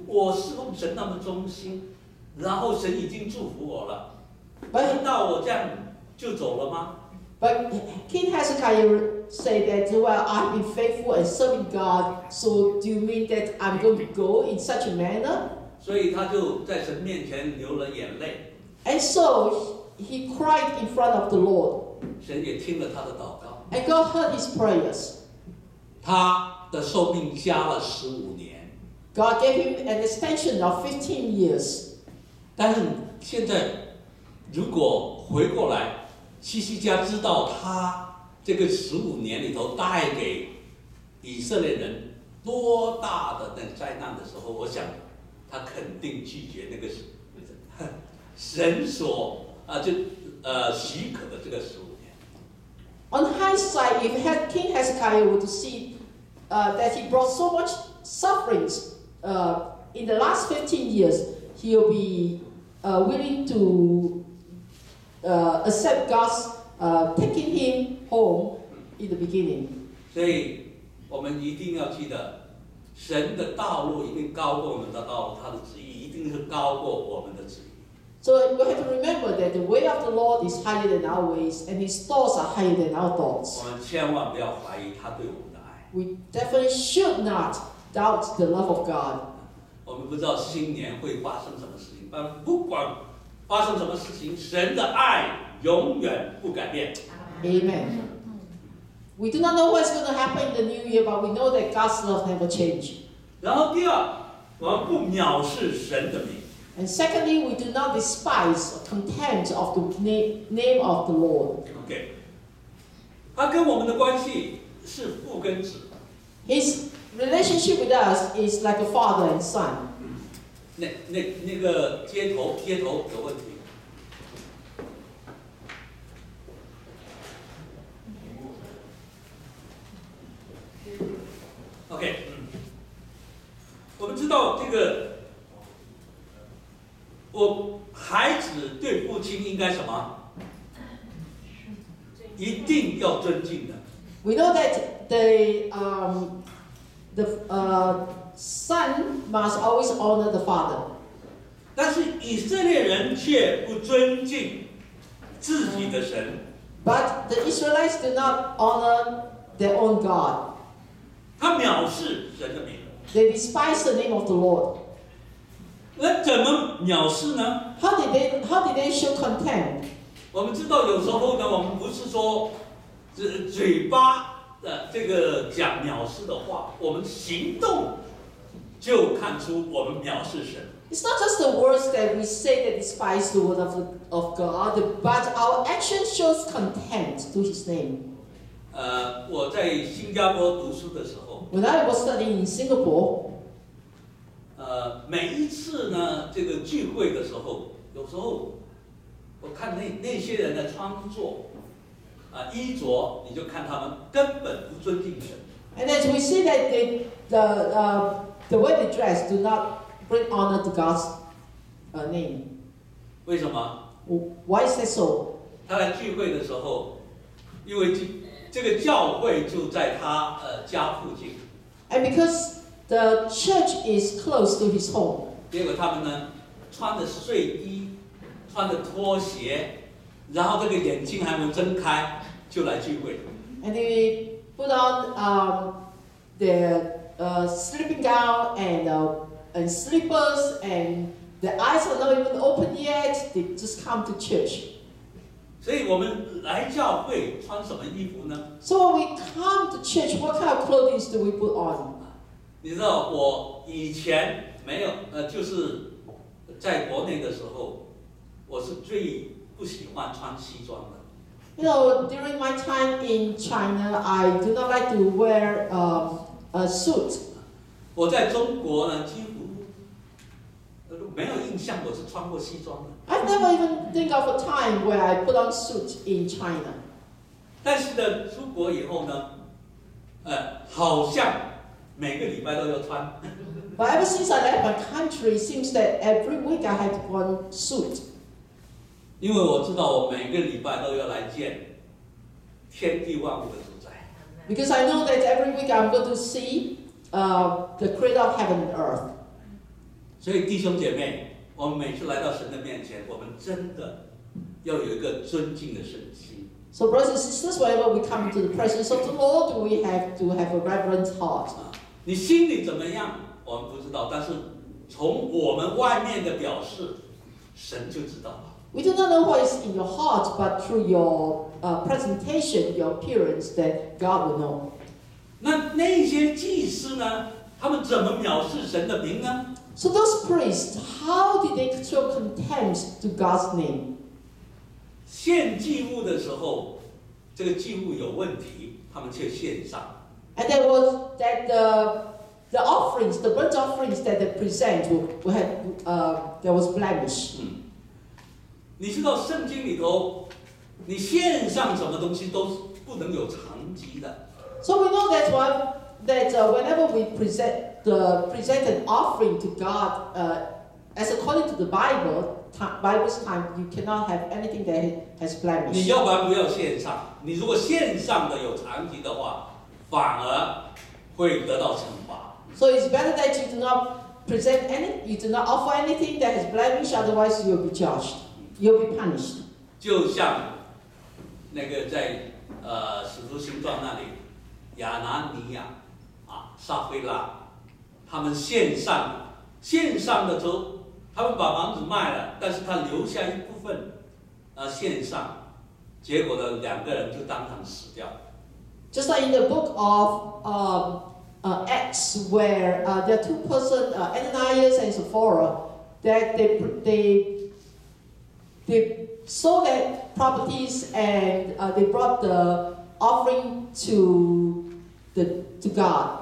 我侍奉神那么忠心，然后神已经祝福我了难道我这样就走了吗？But King Hezekiah said that, well, I've been faithful and serving God, so do you mean that I'm going to go in such a manner? 所以他就在神面前流了眼泪，And so he cried in front of the Lord, 神也听了他的祷告，and God heard his prayers. 他的寿命加了十五年。God gave him an extension of fifteen years. 但是现在，如果回过来，西西家知道他这个十五年里头带给以色列人多大的那个灾难的时候，我想他肯定拒绝那个神所啊就呃许可的这个十五年。On hindsight, if had King Hezekiah were to see uh, that he brought so much sufferings uh, in the last 15 years, he'll be uh, willing to uh, accept God's uh, taking him home in the beginning. 所以我们一定要记得，神的道路一定高过我们的道路，他的旨意一定是高过我们的旨意。 So we have to remember that the way of the Lord is higher than our ways, and His thoughts are higher than our thoughts. 我们千万不要怀疑他对我们的爱。 We definitely should not doubt the love of God. 我们不知道新年会发生什么事情，但不管发生什么事情，神的爱永远不改变。 Amen. We do not know what's going to happen in the new year, but we know that God's love never changes. 然后第二，我们不藐视神的名。 And secondly, we do not despise or contempt of the name, name of the Lord. OK，他跟我们的关系是父跟子。 His relationship with us is like a father and son. 那那那个接头接头有问题。OK，嗯，我们知道这个， 我孩子对父亲应该什么？一定要尊敬的。We know that the, um, the uh, son must always honor the father. 但是以色列人却不尊敬自己的神，But the Israelites do not honor their own God. 他藐视神的名。They despise the name of the Lord. 那怎么藐视呢？How did they, how did they show contempt? 我们知道有时候呢，我们不是说嘴嘴巴的这个讲藐视的话，我们行动就看出我们藐视神。It's not just the words that we say that despise the word of, of God, but our action shows contempt to His name. 呃，我在新加坡读书的时候，When I was studying in Singapore, 呃，每一次呢这个聚会的时候，有时候我看那那些人的穿着啊、衣着，你就看他们根本不尊敬神。and as we see that they, the, uh, the way they dress do not bring honor to God's uh, name. 为什么？Why is that so? 他来聚会的时候，因为这这个教会就在他呃家附近，And because the church is close to his home, 结果他们呢穿的睡衣，穿的拖鞋，然后这个眼睛还没睁开就来聚会。 and they put on um, their uh, sleeping gown and, uh, and slippers, and their eyes are not even open yet. They just come to church. 所以我们来教会穿什么衣服呢？ So when we come to church, what kind of clothing do we put on? 你知道我以前没有呃，就是在国内的时候，我是最不喜欢穿西装的。You know, during my time in China, I do not like to wear um, a suit. 我在中国呢，几乎呃没有印象我是穿过西装的。I never even think of a time where I put on suit in China. 但是呢，出国以后呢，呃，好像 每个礼拜都要穿。 But ever since I left my country, it seems that every week I had one suit. 因为我知道我每个礼拜都要来见天地万物的主宰。 Because I know that every week I'm going to see uh, the creator of heaven and earth. 所以弟兄姐妹，我们每次来到神的面前，我们真的要有一个尊敬的神心。 So, brothers and sisters, whenever we come into the presence of the Lord, we have to have a reverent heart. 啊， 你心里怎么样，我们不知道，但是从我们外面的表示，神就知道了。We do not know what is in your heart, but through your uh, presentation, your appearance, that God will know. 那那些祭司呢？他们怎么藐视神的名呢？So, those priests, how did they show contempt to God's name? 献祭物的时候，这个祭物有问题，他们却献上。And there was that the, the offerings, the burnt offerings that they present, were, were had, uh, there was blemish. 嗯，你知道圣经里头，你献上什么东西都是不能有残疾的。 So we know that one that uh, whenever we present the present an offering to God, uh, as according to the Bible, ti- Bible's time, you cannot have anything that has 你 blemish. 要不然不要献上，你如果献上的有残疾的话， 反而会得到惩罚。So it's better that you do not present any, you do not offer anything that has blemish, otherwise you'll be judged, you'll be punished. 就像那个在呃《使徒行传》那里，亚拿尼亚啊、撒菲拉，他们献上献上的时候，他们把房子卖了，但是他留下一部分呃献上，结果呢两个人就当场死掉。Just like in the book of um, uh, Acts, where uh, there are two persons, uh, Ananias and Sapphira, that they, they, they sold their properties and uh, they brought the offering to, the, to God.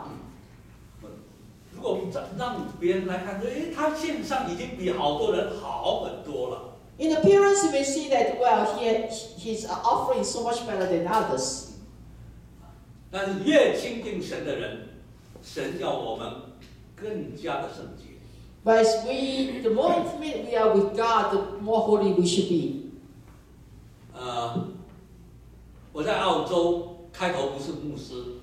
如果我们让让别人来看，说，诶，他线上已经比好多人好很多了。 In appearance, you may see that, well, he had, his uh, offering is so much better than others. 但是越亲近神的人，神要我们更加的圣洁。 But as we, the more intimate we are with God, the more holy we should be. 呃，我在澳洲开头不是牧师，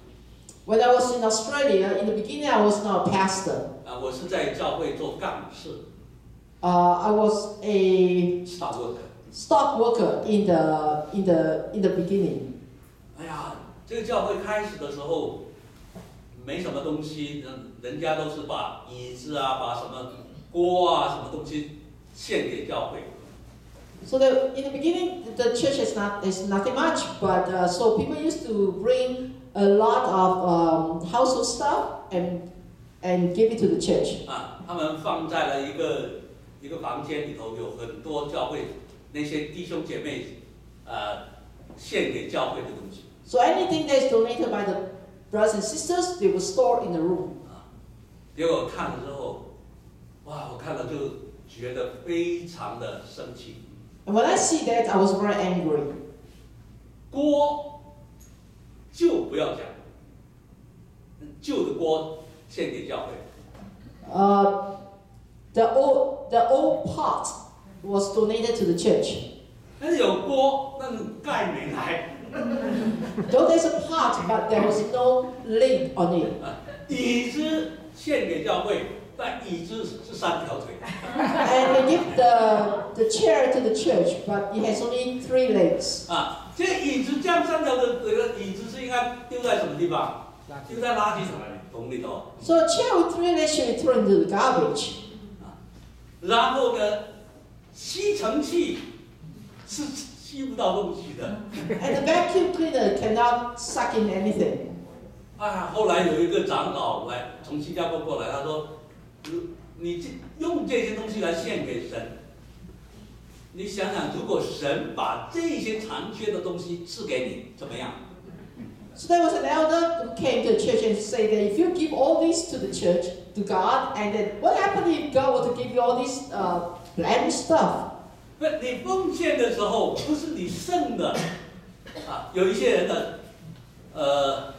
When I was in Australia, in the beginning, I was not a pastor. 啊、我是在教会做干事 Uh, I was a ，staff work。 stock worker in the in the in the beginning. 这个教会开始的时候没什么东西，人人家都是把椅子啊，把什么锅啊，什么东西献给教会。So the, in the beginning, the church is not is nothing much, but uh, so people used to bring a lot of um, household stuff and and give it to the church. 啊，他们放在了一个一个房间里头，有很多教会那些弟兄姐妹，呃，献给教会的东西。So anything that is donated by the brothers and sisters, they will store in the room. 结果看了之后，哇，我看了就觉得非常的生气。 And when I see that, I was very angry. 锅就不要讲，旧的锅献给教会， Uh, the old the old pot was donated to the church. 但是有锅，但是盖没来。 Though there's a part, but there was no lid on it. 啊，椅子献给教会，但椅子是三条腿。And they give the, the chair to the church, but it has only three legs. 啊，这椅子这样三条的这个椅子是应该丢在什么地方？丢在垃圾桶里头。So a chair with three legs should be thrown into the garbage. 然后呢，吸尘器是吸不到东西的。And the vacuum cleaner cannot suck in anything. 啊，后来有一个长老来从新加坡过来，他说：“如你这用这些东西来献给神，你想想，如果神把这些残缺的东西赐给你，怎么样？So there was an elder who came to the church and said that if you give all this to the church, to God, and then what happened if God were to give you all this uh, bland stuff? 不，你奉献的时候不是你剩的啊，有一些人呢，呃，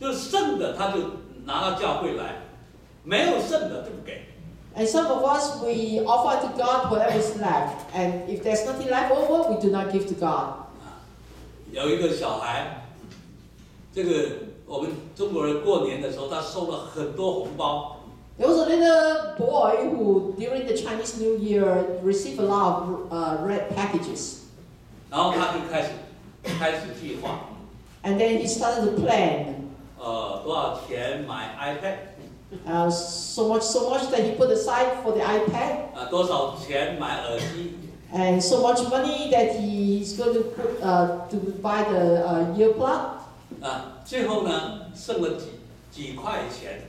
就是剩的他就拿到教会来，没有剩的就不给。And some of us, we offer to God whatever is left. And if there's nothing left over, we do not give to God. 有一个小孩，这个我们中国人过年的时候，他收了很多红包，There was a little boy who, during the Chinese New Year, received a lot of uh, red packages. 然后他就开始开始计划， And then he started to plan 呃，多少钱买 iPad， uh, so much, so much that he put aside for the iPad, 啊，多少钱买耳机， and so much money that he's going to put uh, to buy the uh, earplug. 啊，最后呢剩了几几块钱，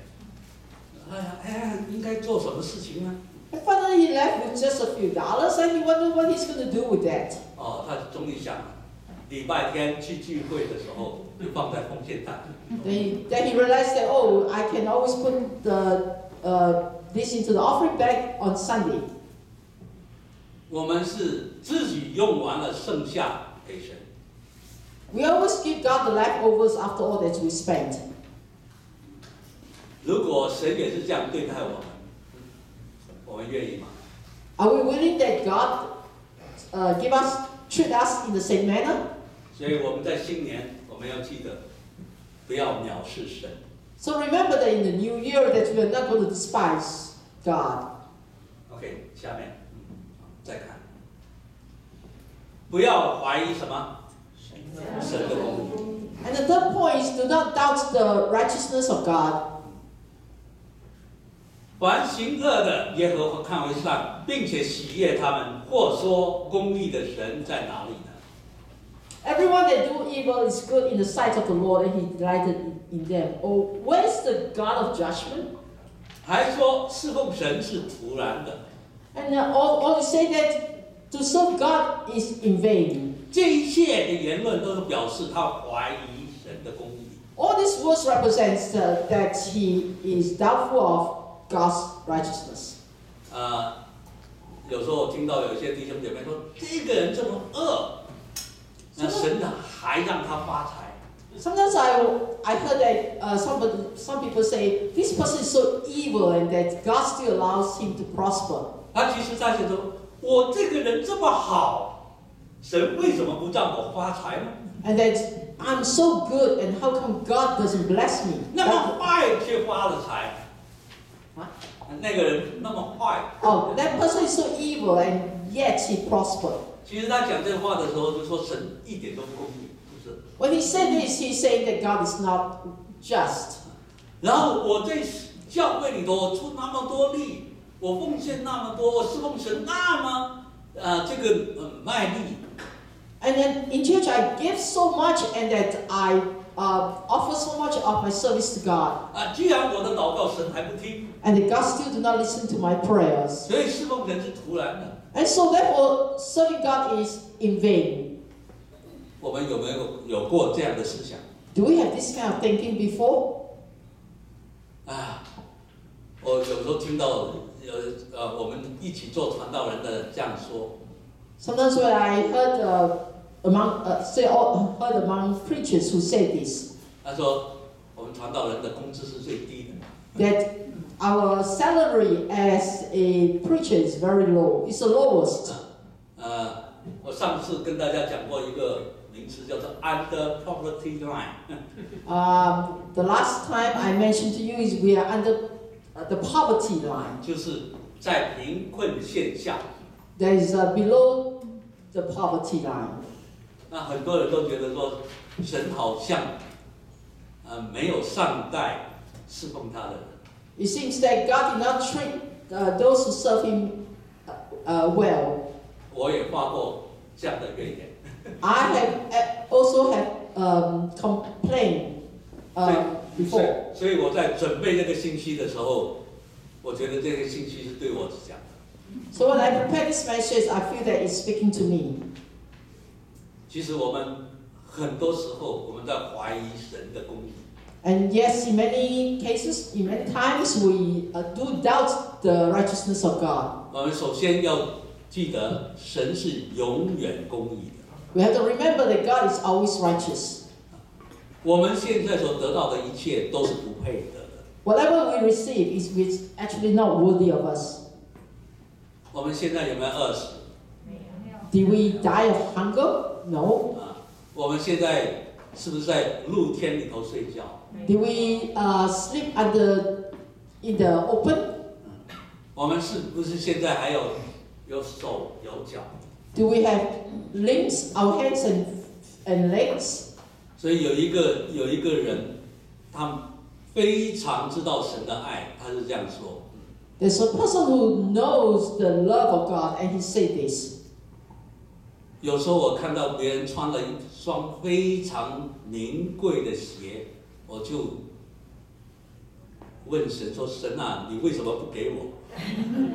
哎呀哎呀，应该做什么事情呢？ And finally, he left with just a few dollars, and he wondered what he's going to do with that. 哦，他终于想，礼拜天去聚会的时候就放在奉献袋。 Then he, then he realized that oh, I can always put the uh, this into the offering bag on Sunday. 我们是自己用完了，剩下给神。 We always give God the leftovers after all that we spent. 如果神也是这样对待我们，我们愿意吗？ Are we willing that God uh, give us treat us in the same manner? 所以我们在新年我们要记得，不要藐视神。 So remember that in the new year that we are not going to despise God. OK，下面嗯再看，不要怀疑什么神的公义。 And the third point is do not doubt the righteousness of God. 凡行恶的，耶和华看为善，并且喜悦他们，或说公义的神在哪里呢？Everyone that do evil is good in the sight of the Lord, and He delighted in- them. Oh, where's the God of judgment? 还说侍奉神是徒然的。And uh, all, all you say that to serve God is in vain. 这一切的言论都是表示他怀疑神的公义。All these words represents uh, that he is doubtful of God's righteousness. 呃，有时候我听到有一些弟兄姐妹说，这个人这么恶，那神呢还让他发财。Sometimes I, I heard that uh, somebody, some people say this person is so evil and that God still allows him to prosper. 他其实在想说，我这个人这么好，神为什么不让我发财呢？And that I'm so good and how come God doesn't bless me? 那么坏却发了财，啊那个人那么坏， oh, that person is so evil and yet he prospered. 其实他讲这话的时候就说神一点都不公义，不是。 When he said this, he's saying that God is not just. 然后我在教会里头，我出那么多力，我奉献那么多，我侍奉神那么呃这个呃卖力， And then in church, I give so much and that I uh, offer so much of my service to God. 啊，既然我的祷告神还不听， And that God still do not listen to my prayers. 所以侍奉神是徒然的。 And so therefore, serving God is in vain. 我们有没有有过这样的思想 Do we have this kind of thinking before? 啊？我有时候听到呃呃，我们一起做传道人的这样说， Sometimes when I heard uh, among uh, say all, heard among preachers who say this 他说我们传道人的工资是最低的， that our salary as a preacher is very low. It's the lowest. 呃，我上次跟大家讲过一个名词叫做 under poverty line。 Um, the last time I mentioned to you is we are under uh, the poverty line. 就是在贫困线下。 That is uh, below the poverty line. 那很多人都觉得说，神好像呃没有善待侍奉他的人。 It seems that God did not treat uh, those who serve Him uh, uh, well. 我也发过这样的怨言， I have uh, also have um, complained uh, 所 before. 以所以我在准备这个信息的时候，我觉得这个信息是对我讲的。 So when I prepare this message, I feel that it's speaking to me. 其实我们很多时候我们在怀疑神的公义， And yes, in many cases, in many times, we uh, do doubt the righteousness of God. 我们首先要记得神是永远公义的。 We have to remember that God is always righteous. 我们现在所得到的一切都是不配得的。 Whatever we receive is which actually not worthy of us. 我们现在有没有饿死？ Did we die of hunger? No. 啊，我们现在是不是在露天里头睡觉？ Did we uh, sleep under in the open? 我们是不是现在还有有手有脚？Do we have limbs, our hands and, and legs? 所以有一个有一个人，他非常知道神的爱，他是这样说：There's a person who knows the love of God, and he said this. 有时候我看到别人穿了一双非常名贵的鞋，我就问神说：“神啊，你为什么不给我？”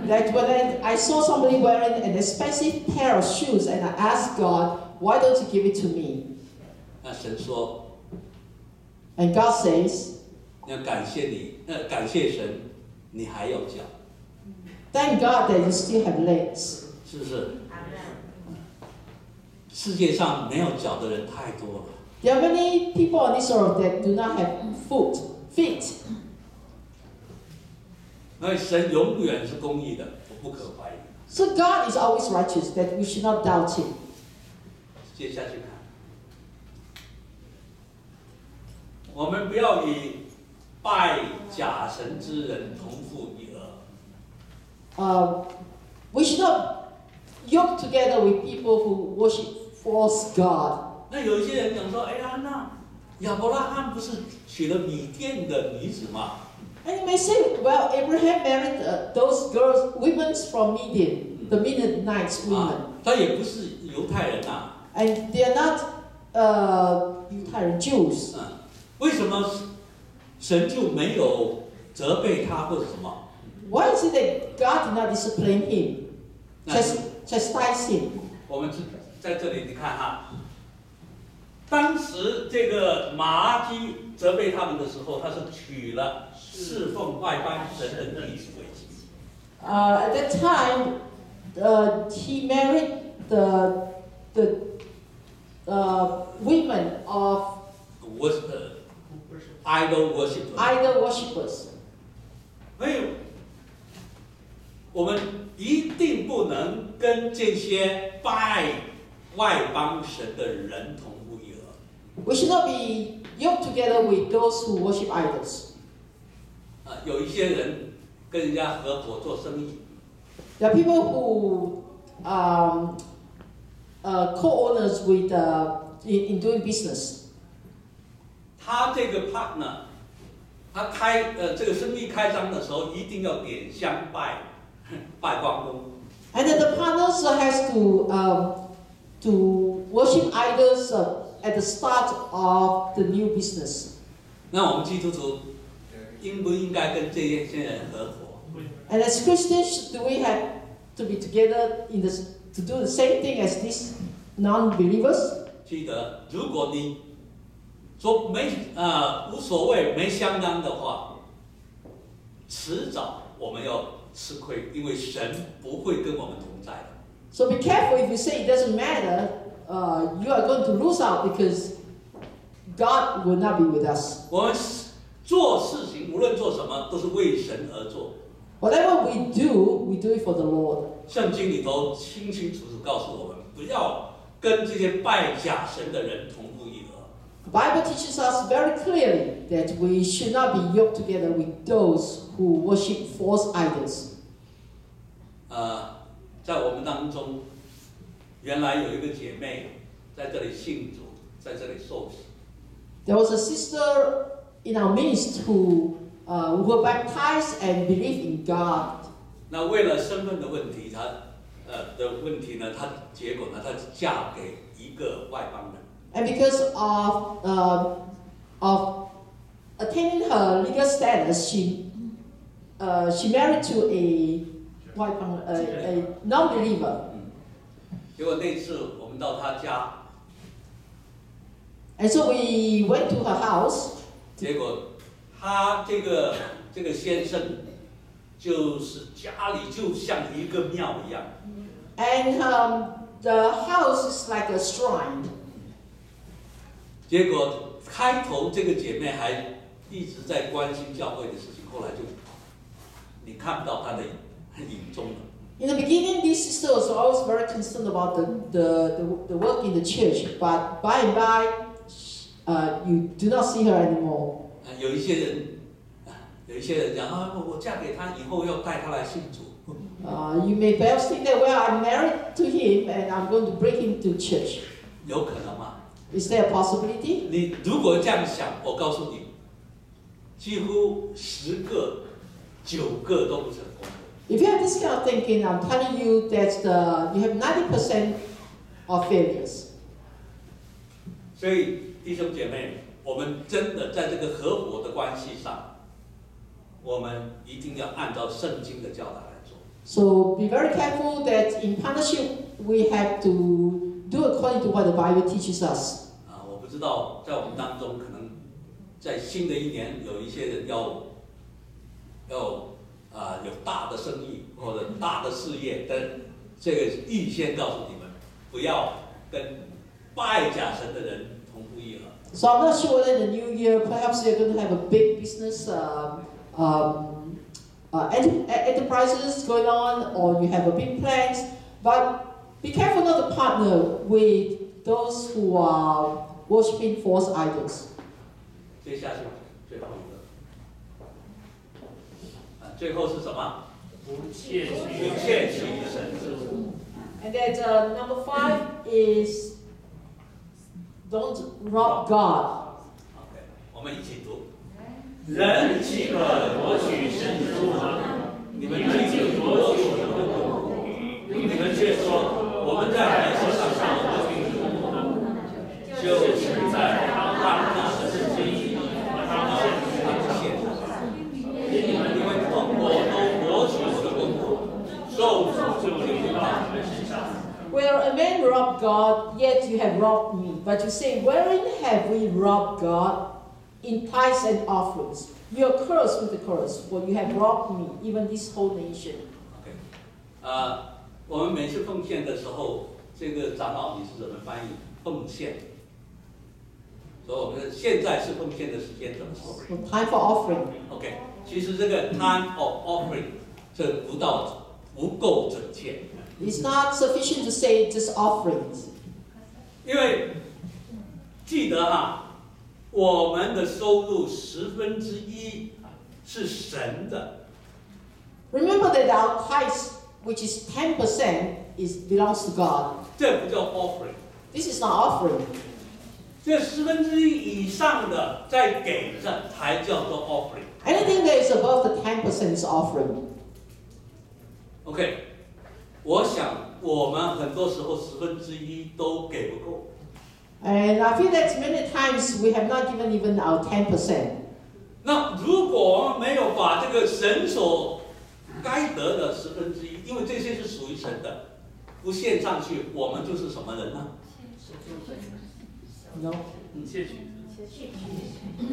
That when I, I saw somebody wearing an expensive pair of shoes, and I asked God, why don't you give it to me? 那神说 And God says,：“ 要感谢你，呃，感谢神，你还有脚，thank God that you still have legs. 是不是？”世界上没有脚的人太多了。There are many people on this earth that do not have foot, feet. 所以神永远是公义的，我不可怀疑。 So God is always righteous, that we should not doubt Him. 接下去看，我们不要与拜假神之人同父异儿。 Uh, we should not yoke together with people who worship false God. 那有一些人讲说，哎呀，那亚伯拉罕不是娶了米甸的女子吗？And you may say, well, Abraham married uh, those girls, women from Midian, the Midianites 啊 women. 他也不是犹太人呐、And they are not uh, 犹太人 Jews. 嗯，为什么神就没有责备他或者什么？Why is it that God did not discipline him, 那 chas- chastise him? 我们是在这里，你看哈，当时这个麻基责备他们的时候，他是娶了侍奉外邦神的女子为妻。Uh, at that time, uh, he married the, the uh, women of worship idol worshipers,。idol worshippers. 所以，我们一定不能跟这些拜外邦神的人同。We should not be yoked together with those who worship idols. 啊，有一些人跟人家合伙做生意， There are people who um, uh, co-owners with uh, in, in doing business. 他这个 partner，他开呃这个生意开张的时候，一定要点香拜拜关公。 And then the partners has to um, to worship idols uh, at the start of the new business. 那我们基督徒应不应该跟这些些人合伙？ And as Christians, do we have to be together in this to do the same thing as these non-believers? 记得，如果你说没呃无所谓没相当的话，迟早我们要吃亏，因为神不会跟我们同在的。 So be careful if you say it doesn't matter. Uh, you are going to lose out because God will not be with us. 我们做事情无论做什么，都是为神而做。 Whatever we do, we do it for the Lord. 圣经里头清清楚楚告诉我们，不要跟这些拜假神的人同父异儿。 The Bible teaches us very clearly that we should not be yoked together with those who worship false idols. 呃，在我们当中， 原来有一个姐妹在这里信主，在这里受洗。 There was a sister in our midst who, uh, who were baptized and believed in God. 那为了身份的问题，她呃的问题呢，她结果呢，她嫁给一个外邦人。 And because of, uh, of attaining her legal status, she, uh, she married to a, white, a, a non-believer. 结果那次我们到他家，And so we went to her house 结果他这个 这个先生，就是家里就像一个庙一样。And um, the house is like a shrine. 结果开头这个姐妹还一直在关心教会的事情，后来就你看不到她的影踪了。In the beginning, this sister was always very concerned about the, the, the, the work in the church, but by and by, uh, you do not see her anymore. 啊有一些人，啊有一些人讲啊，我嫁给他以后要带他来信主。 Uh, you may perhaps think that, well, I'm married to him and I'm going to bring him to church. 有可能吗？ Is there a possibility? 你如果这样想，我告诉你，几乎十个九个都不成功的。 If you have this kind of thinking, I'm telling you that uh, you have 90% of failures. 所以弟兄姐妹，我们真的在这个合伙的关系上，我们一定要按照圣经的教导来做。 So be very careful that in partnership we have to do according to what the Bible teaches us. 啊，我不知道在我们当中，可能在新的一年有一些人要要 啊有大的生意或者大的事业，但这个预先告诉你们，不要跟拜假神的人同父异母。So I'm not sure whether in the new year perhaps you're going to have a big business um, um, uh, enter- enterprises going on or you have a big plans, but be careful not to partner with those who are worshiping false idols. 接下去最后一个，啊，最后是什么？不窃取不窃取神之物。And then uh, number five is don't rob God. OK，我们一起读。人岂可夺取神之物呢？你们竟夺取神的物，你们却说我们在人身上夺取之物呢？就是在 a man robbed God, yet you have robbed me. But you say, Wherein have we robbed God? In tithes and offerings. You are cursed with the curse, for you have robbed me, even this whole nation. OK，呃，我们每次奉献的时候，这个长老你是怎么翻译奉献？所以我们现在是奉献的时间怎么说 So time for offering. ？OK，其实这个 time of offering 这不到不够准确， It's not sufficient to say just offerings. 因为记得哈，我们的收入十分之一是神的， Remember that our tithes, which is 10%, is belongs to God. 这不叫 offering。 This is not offering. 这十分之一以上的再给着才叫做 offering。 Anything that is above the 10% is offering. OK， 我想我们很多时候十分之一都给不够。And I feel that many times we have not given even our ten percent. 那如果我们没有把这个神所该得的十分之一，因为这些是属于神的，不献上去，我们就是什么人呢？No. 窃取。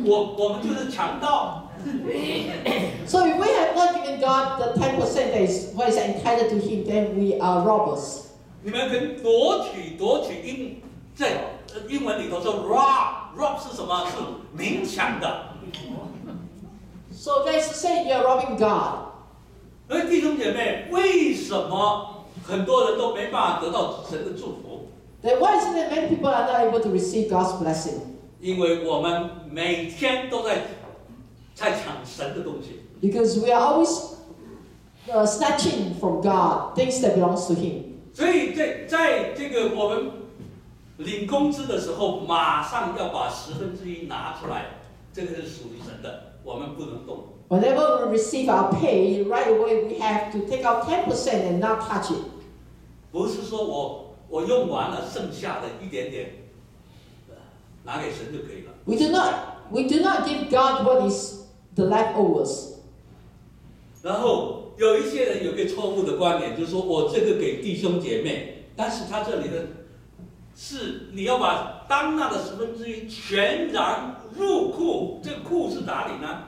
我我们就是强盗。So if we have not given God the ten percent that is what is entitled to Him, then we are robbers. 你们跟夺取夺取英在呃英文里头说 rob rob 是什么？是明抢的。So that is to say you are robbing God. 而弟兄姐妹，为什么很多人都没办法得到神的祝福？Then why is it that many people are not able to receive God's blessing? 因为我们每天都在在抢神的东西。Because we are always uh, snatching from God things that belongs to Him. 所以在在这个我们领工资的时候，马上要把十分之一拿出来，这个是属于神的，我们不能动。Whenever we receive our pay, right away we have to take out 10% and not touch it. 不是说我我用完了剩下的一点点，呃拿给神就可以了。We do not we do not give God what is the leftovers. 然后有一些人有个错误的观点，就是说我这个给弟兄姐妹，但是他这里的是你要把当纳的十分之一全然入库，这个库是哪里呢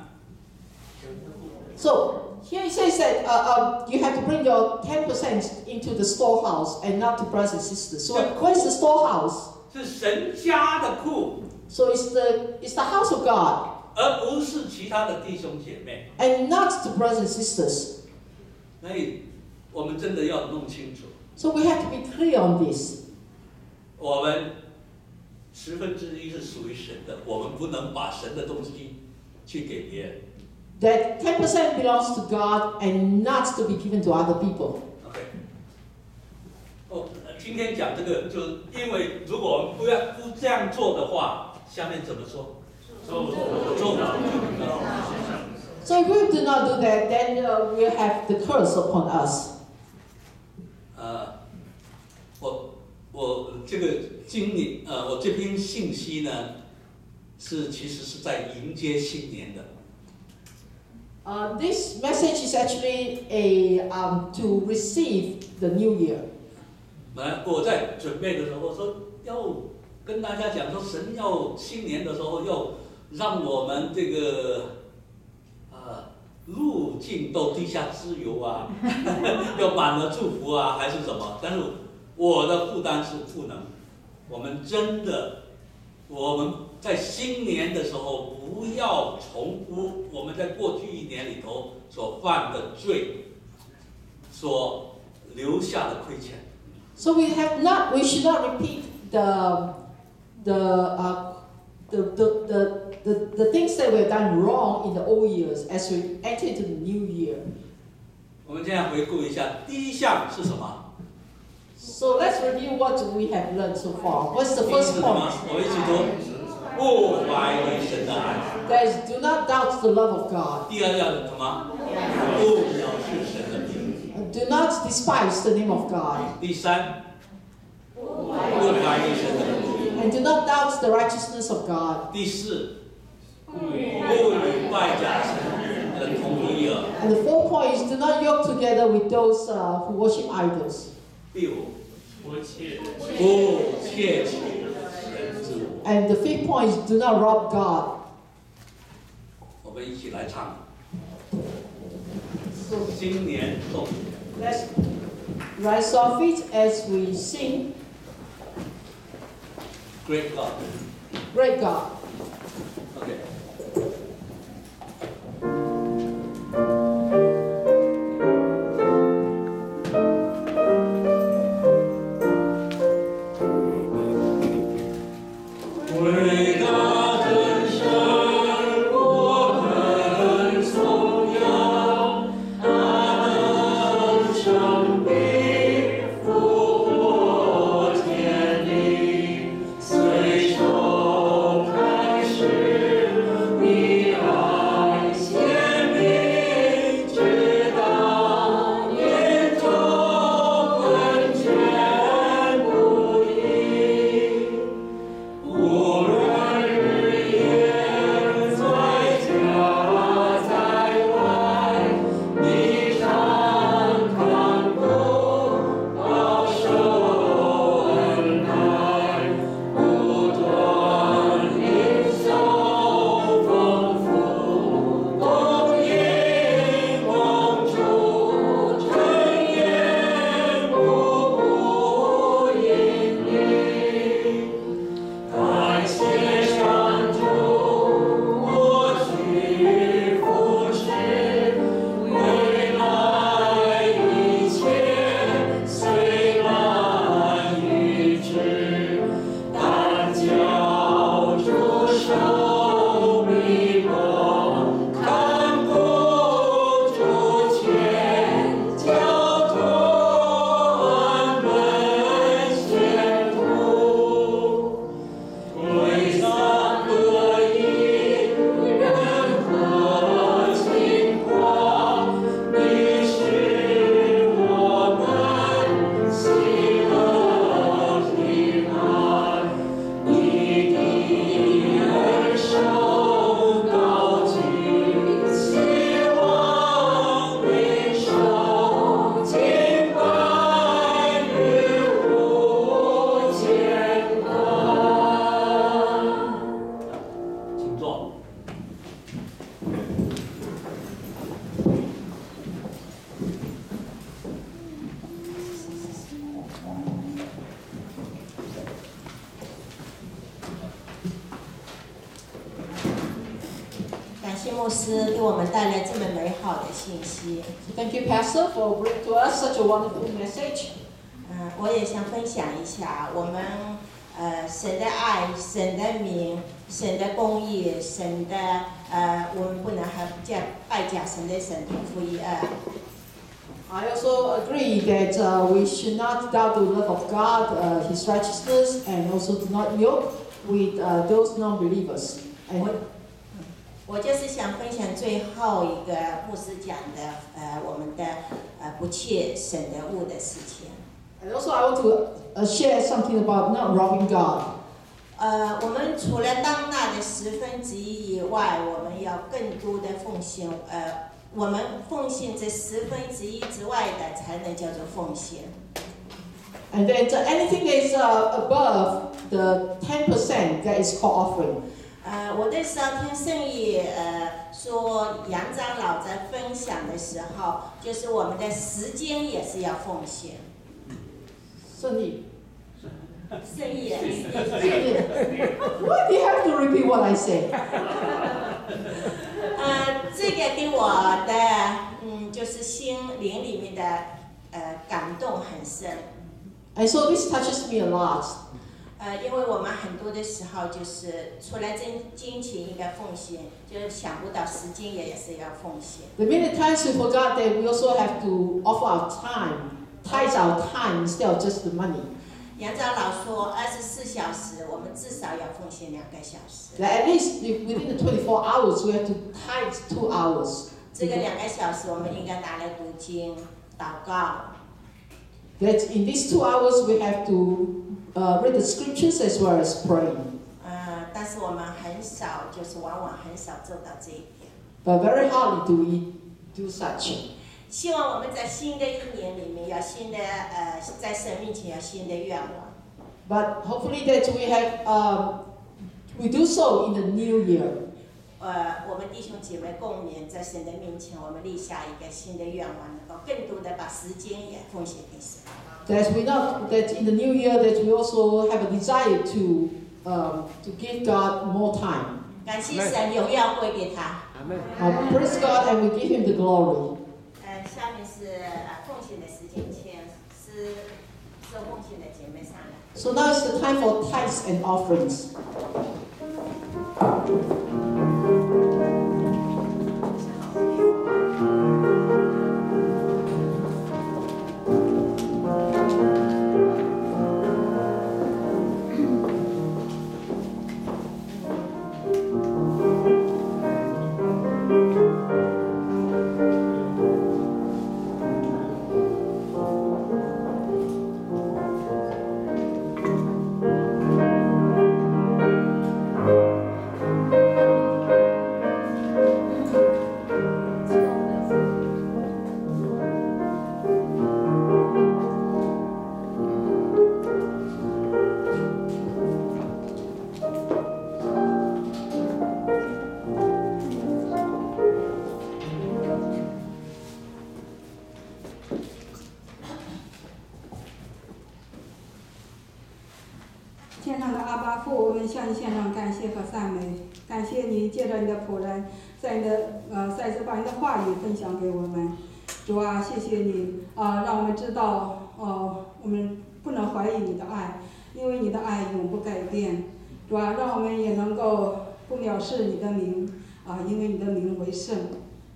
？So here it says that uh, um, you have to bring your 10% into the storehouse and not to brothers and sisters. So what is the storehouse? 是神家的库， So it's the it's the house of God. 而不是其他的弟兄姐妹。 and not the brothers and sisters. 所以，我们真的要弄清楚， So we have to be clear on this. 我们十分之一是属于神的，我们不能把神的东西去给别人。 That 10% belongs to God and not to be given to other people. 今天讲这个，就是因为如果我们不要不这样做的话，下面怎么说？咒诅咒诅 So if we do not do that, then uh, we'll have the curse upon us. 呃，我我这个今年呃，我这篇信息呢，是其实是在迎接新年的。Uh, this message is actually a um, to receive the new year. 来我在准备的时候，说要跟大家讲说，神要新年的时候要让我们这个呃路径都地下自由啊，要满了祝福啊，还是什么？但是我的负担是不能，我们真的我们在新年的时候不要重复我们在过去一年里头所犯的罪，所留下的亏欠。So we have not, we should not repeat the, the, uh, the, the, the, the, the things that we have done wrong in the old years as we enter into the new year. 我们现在回顾一下，第一项是什么？ So let's review what we have learned so far. What's the 第一是 first 什么 point?？我一起读，不怀疑神的爱。 That is, do not doubt the love of God. 第二要什么？不藐视神的名。 And Do not despise the name of God. 第三，不怀疑神的名。 And do not doubt the righteousness of God. 第四，不与外假神的同一耳。 And the fourth point is do not yoke together with those uh, who worship idols. 第五，不切不窃取神之物。 And the fifth point is do not rob God. 我们一起来唱 So 新年颂。 Let's rise our feet as we sing Great God。Great God. OK。Doubt the love of God, uh, His righteousness, and also do not yoke with uh, those non-believers. And 我就是想分享最后一个牧师讲的呃我们的呃不切神的物的事情。And also, I want to uh, share something about not robbing God. 呃，我们除了当纳的十分之一以外，我们要更多的奉献。呃，我们奉献这十分之一之外的，才能叫做奉献。And then uh, anything that is uh, above the 10%, that is called offering. 呃，我那时候听圣意呃说，杨长老在分享的时候，就是我们的时间也是要奉献。圣意。圣意，Why do you have to repeat what I say? 呃，这个给我的嗯，就是心灵里面的呃感动很深。And so this touches me a lot. 呃，因为我们很多的时候就是除了金金钱应该奉献，就是想不到时间也是要奉献。The many times we forgot that we also have to offer our time, tithe our time instead of just the money. 杨长老说，二十四小时我们至少要奉献两个小时。That at least within the 24 hours, we have to tithe two hours. 这个两个小时我们应该拿来读经、祷告。That in these two hours, we have to uh, read the scriptures as well as praying. 呃，但是我们很少，就是往往很少做到这一点。 But very hardly do we do such. 希望我们在新的一年里面，有新的呃，在神面前有新的愿望。 But hopefully that we have, um, we do so in the new year. 呃，我们弟兄姐妹共勉，在神的面前，我们立下一个新的愿望，能够更多的把时间也奉献给神。 That we not that in the new year that we also have a desire to um, to give God more time. 感谢神，荣耀归给他。阿门。 Uh, praise God and we give Him the glory. 呃，下面是呃奉献的时间，请是受奉献的姐妹上来。 So now is the time for tithes and offerings. 把你的话语分享给我们。主啊，谢谢你啊、让我们知道哦、我们不能怀疑你的爱，因为你的爱永不改变。主啊，让我们也能够不藐视你的名啊、因为你的名为圣。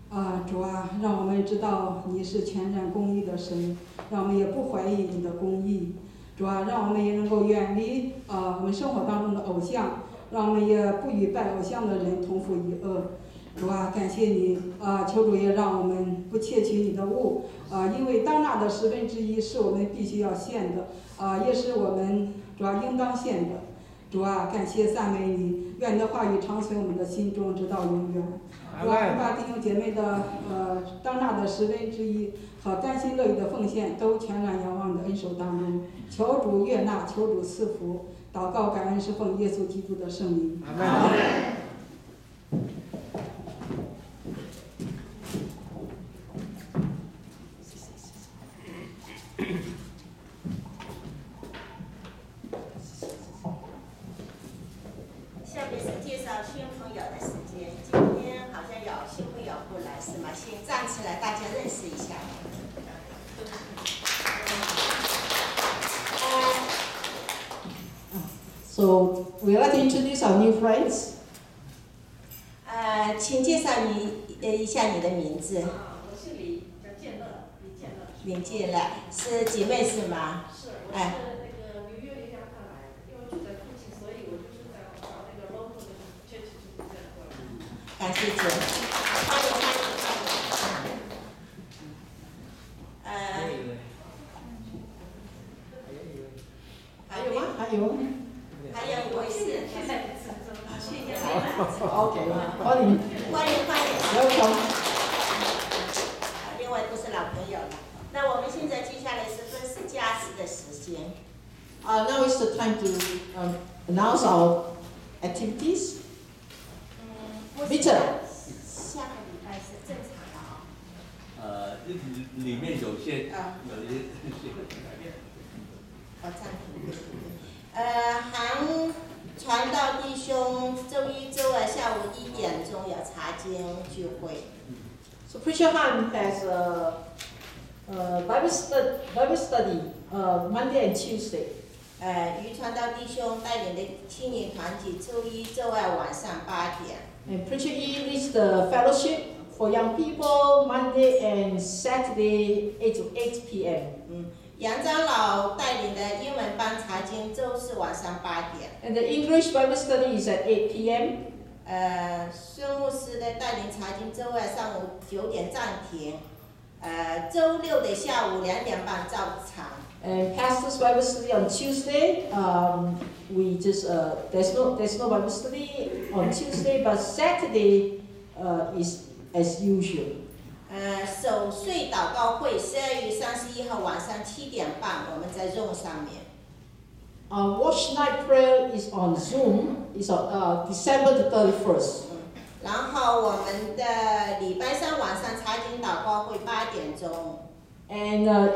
啊，主啊，让我们知道你是全然公义的神，让我们也不怀疑你的公义。主啊，让我们也能够远离啊、我们生活当中的偶像，让我们也不与拜偶像的人同负一恶。主啊，感谢你啊、求主也让我们不窃取你的物啊、因为当纳的十分之一是我们必须要献的啊、也是我们主要应当献的。主啊，感谢赞美你，愿你的话语长存我们的心中，直到永远。主啊，把弟兄姐妹的呃当纳的十分之一和甘心乐意的奉献，都全然仰望你的恩手当中。求主悦纳，求主赐福，祷告感恩是奉耶稣基督的圣名。阿门。下面是介绍新朋友的时间，今天好像有是吗？先站起来，大家认识一下。So we like to introduce our new friends. 呃，请介绍你呃一下你的名字。啊，我姓李，叫建乐，李建乐。林建乐是姐妹是吗？是，我是那个纽约离家看来，因为住在附近，所以我就是在找那个 local 的 church 就这样过来。感谢姐，欢迎欢迎欢迎。呃，还有吗？还有。还有一位是，现在是真的，谢谢。OK，欢迎。欢迎欢迎。有请。另外都是老朋友了。那我们现在接下来是分时家事的时间。Uh, now is the time to um, announce our activities. 嗯 Peter 下个礼拜是正常的啊。呃，里里面有些啊有一些些改变。哦，暂停。呃，韩传道弟兄周一、周二下午一点钟有查经聚会。So Preacher Han has a, a Bible, study, Bible study uh, Monday and Tuesday. 呃，于传道弟兄带领的青年团体，周一、周二晚上八点。And Preacher E leads the fellowship for young people Monday and Saturday 8 to 8 p.m. 嗯，杨长老带领的英文班查经，周四晚上八点。And the English Bible study is at 8 p.m. 呃，孙牧师的带领查经，周二上午九点暂停。呃，周六的下午两点半照常。And Pastor's Bible study on Tuesday. Um, we just uh, there's no there's no Bible study on Tuesday, but Saturday uh, is as usual. 呃，守岁祷告会，十二月三十一号晚上七点半，我们在 Zoom 上面。Uh, Watch Night Prayer is on Zoom. It's on uh, December the 31st. 然后我们的礼拜三晚上查经祷告会八点钟。And uh,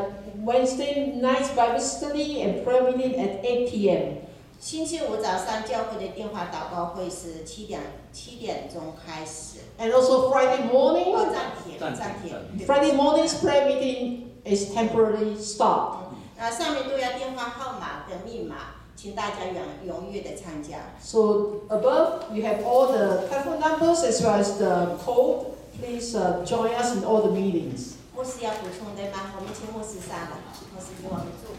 Wednesday night Bible study and prayer meeting at 8 p.m. 星期五早上教会的电话祷告会是七点七点钟开始。And also Friday morning, 哦，暂停，暂停暂停。Friday morning's prayer meeting is temporarily stopped. 啊，上面都要电话号码跟密码，请大家踊踊跃的参加。So above you have all the telephone numbers as well as the code. Please uh, join us in all the meetings. 牧师要补充的吗？我们请牧师上来，牧师给我们祝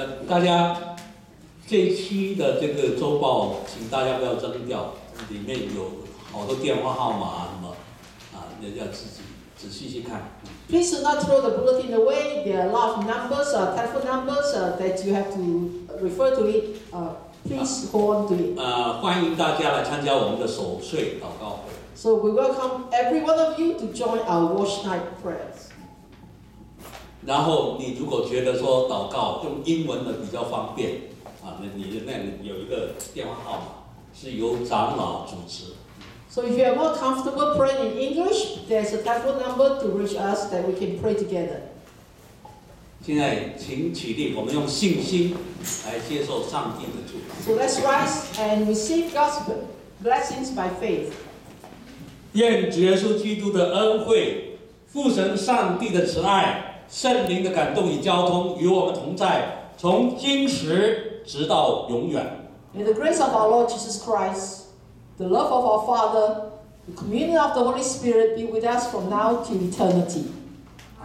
呃，大家这一期的这个周报，请大家不要扔掉，里面有好多电话号码啊什么啊，那要自己仔细去看。Please do not throw the bulletin away. There are a lot of numbers, uh, telephone numbers uh, that you have to refer to it. Uh, please hold on to it. 呃，欢迎大家来参加我们的守岁祷告会。So we welcome every one of you to join our watch night prayers. 然后你如果觉得说祷告用英文的比较方便啊，那你的那里有一个电话号码是由长老主持。So if you are more comfortable praying in English, there's a telephone number to reach us that we can pray together. 现在请起立，我们用信心来接受上帝的祝福。So let's rise and receive God's blessings by faith. 愿主耶稣基督的恩惠、父神上帝的慈爱、圣灵的感动与交通与我们同在，从今时直到永远。 May the grace of our Lord Jesus Christ, the love of our Father, the communion of the Holy Spirit be with us from now to eternity.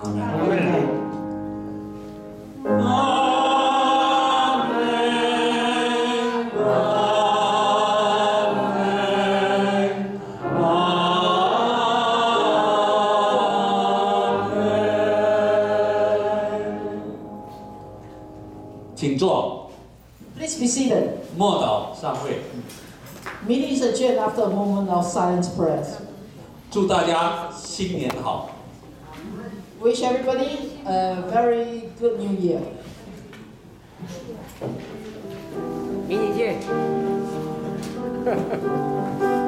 Amen. 阿 Please be seated. 默祷上会。 Meeting is adjourned after a moment of silent prayers. 祝大家新年好。 Wish everybody a very good new year. 明年见。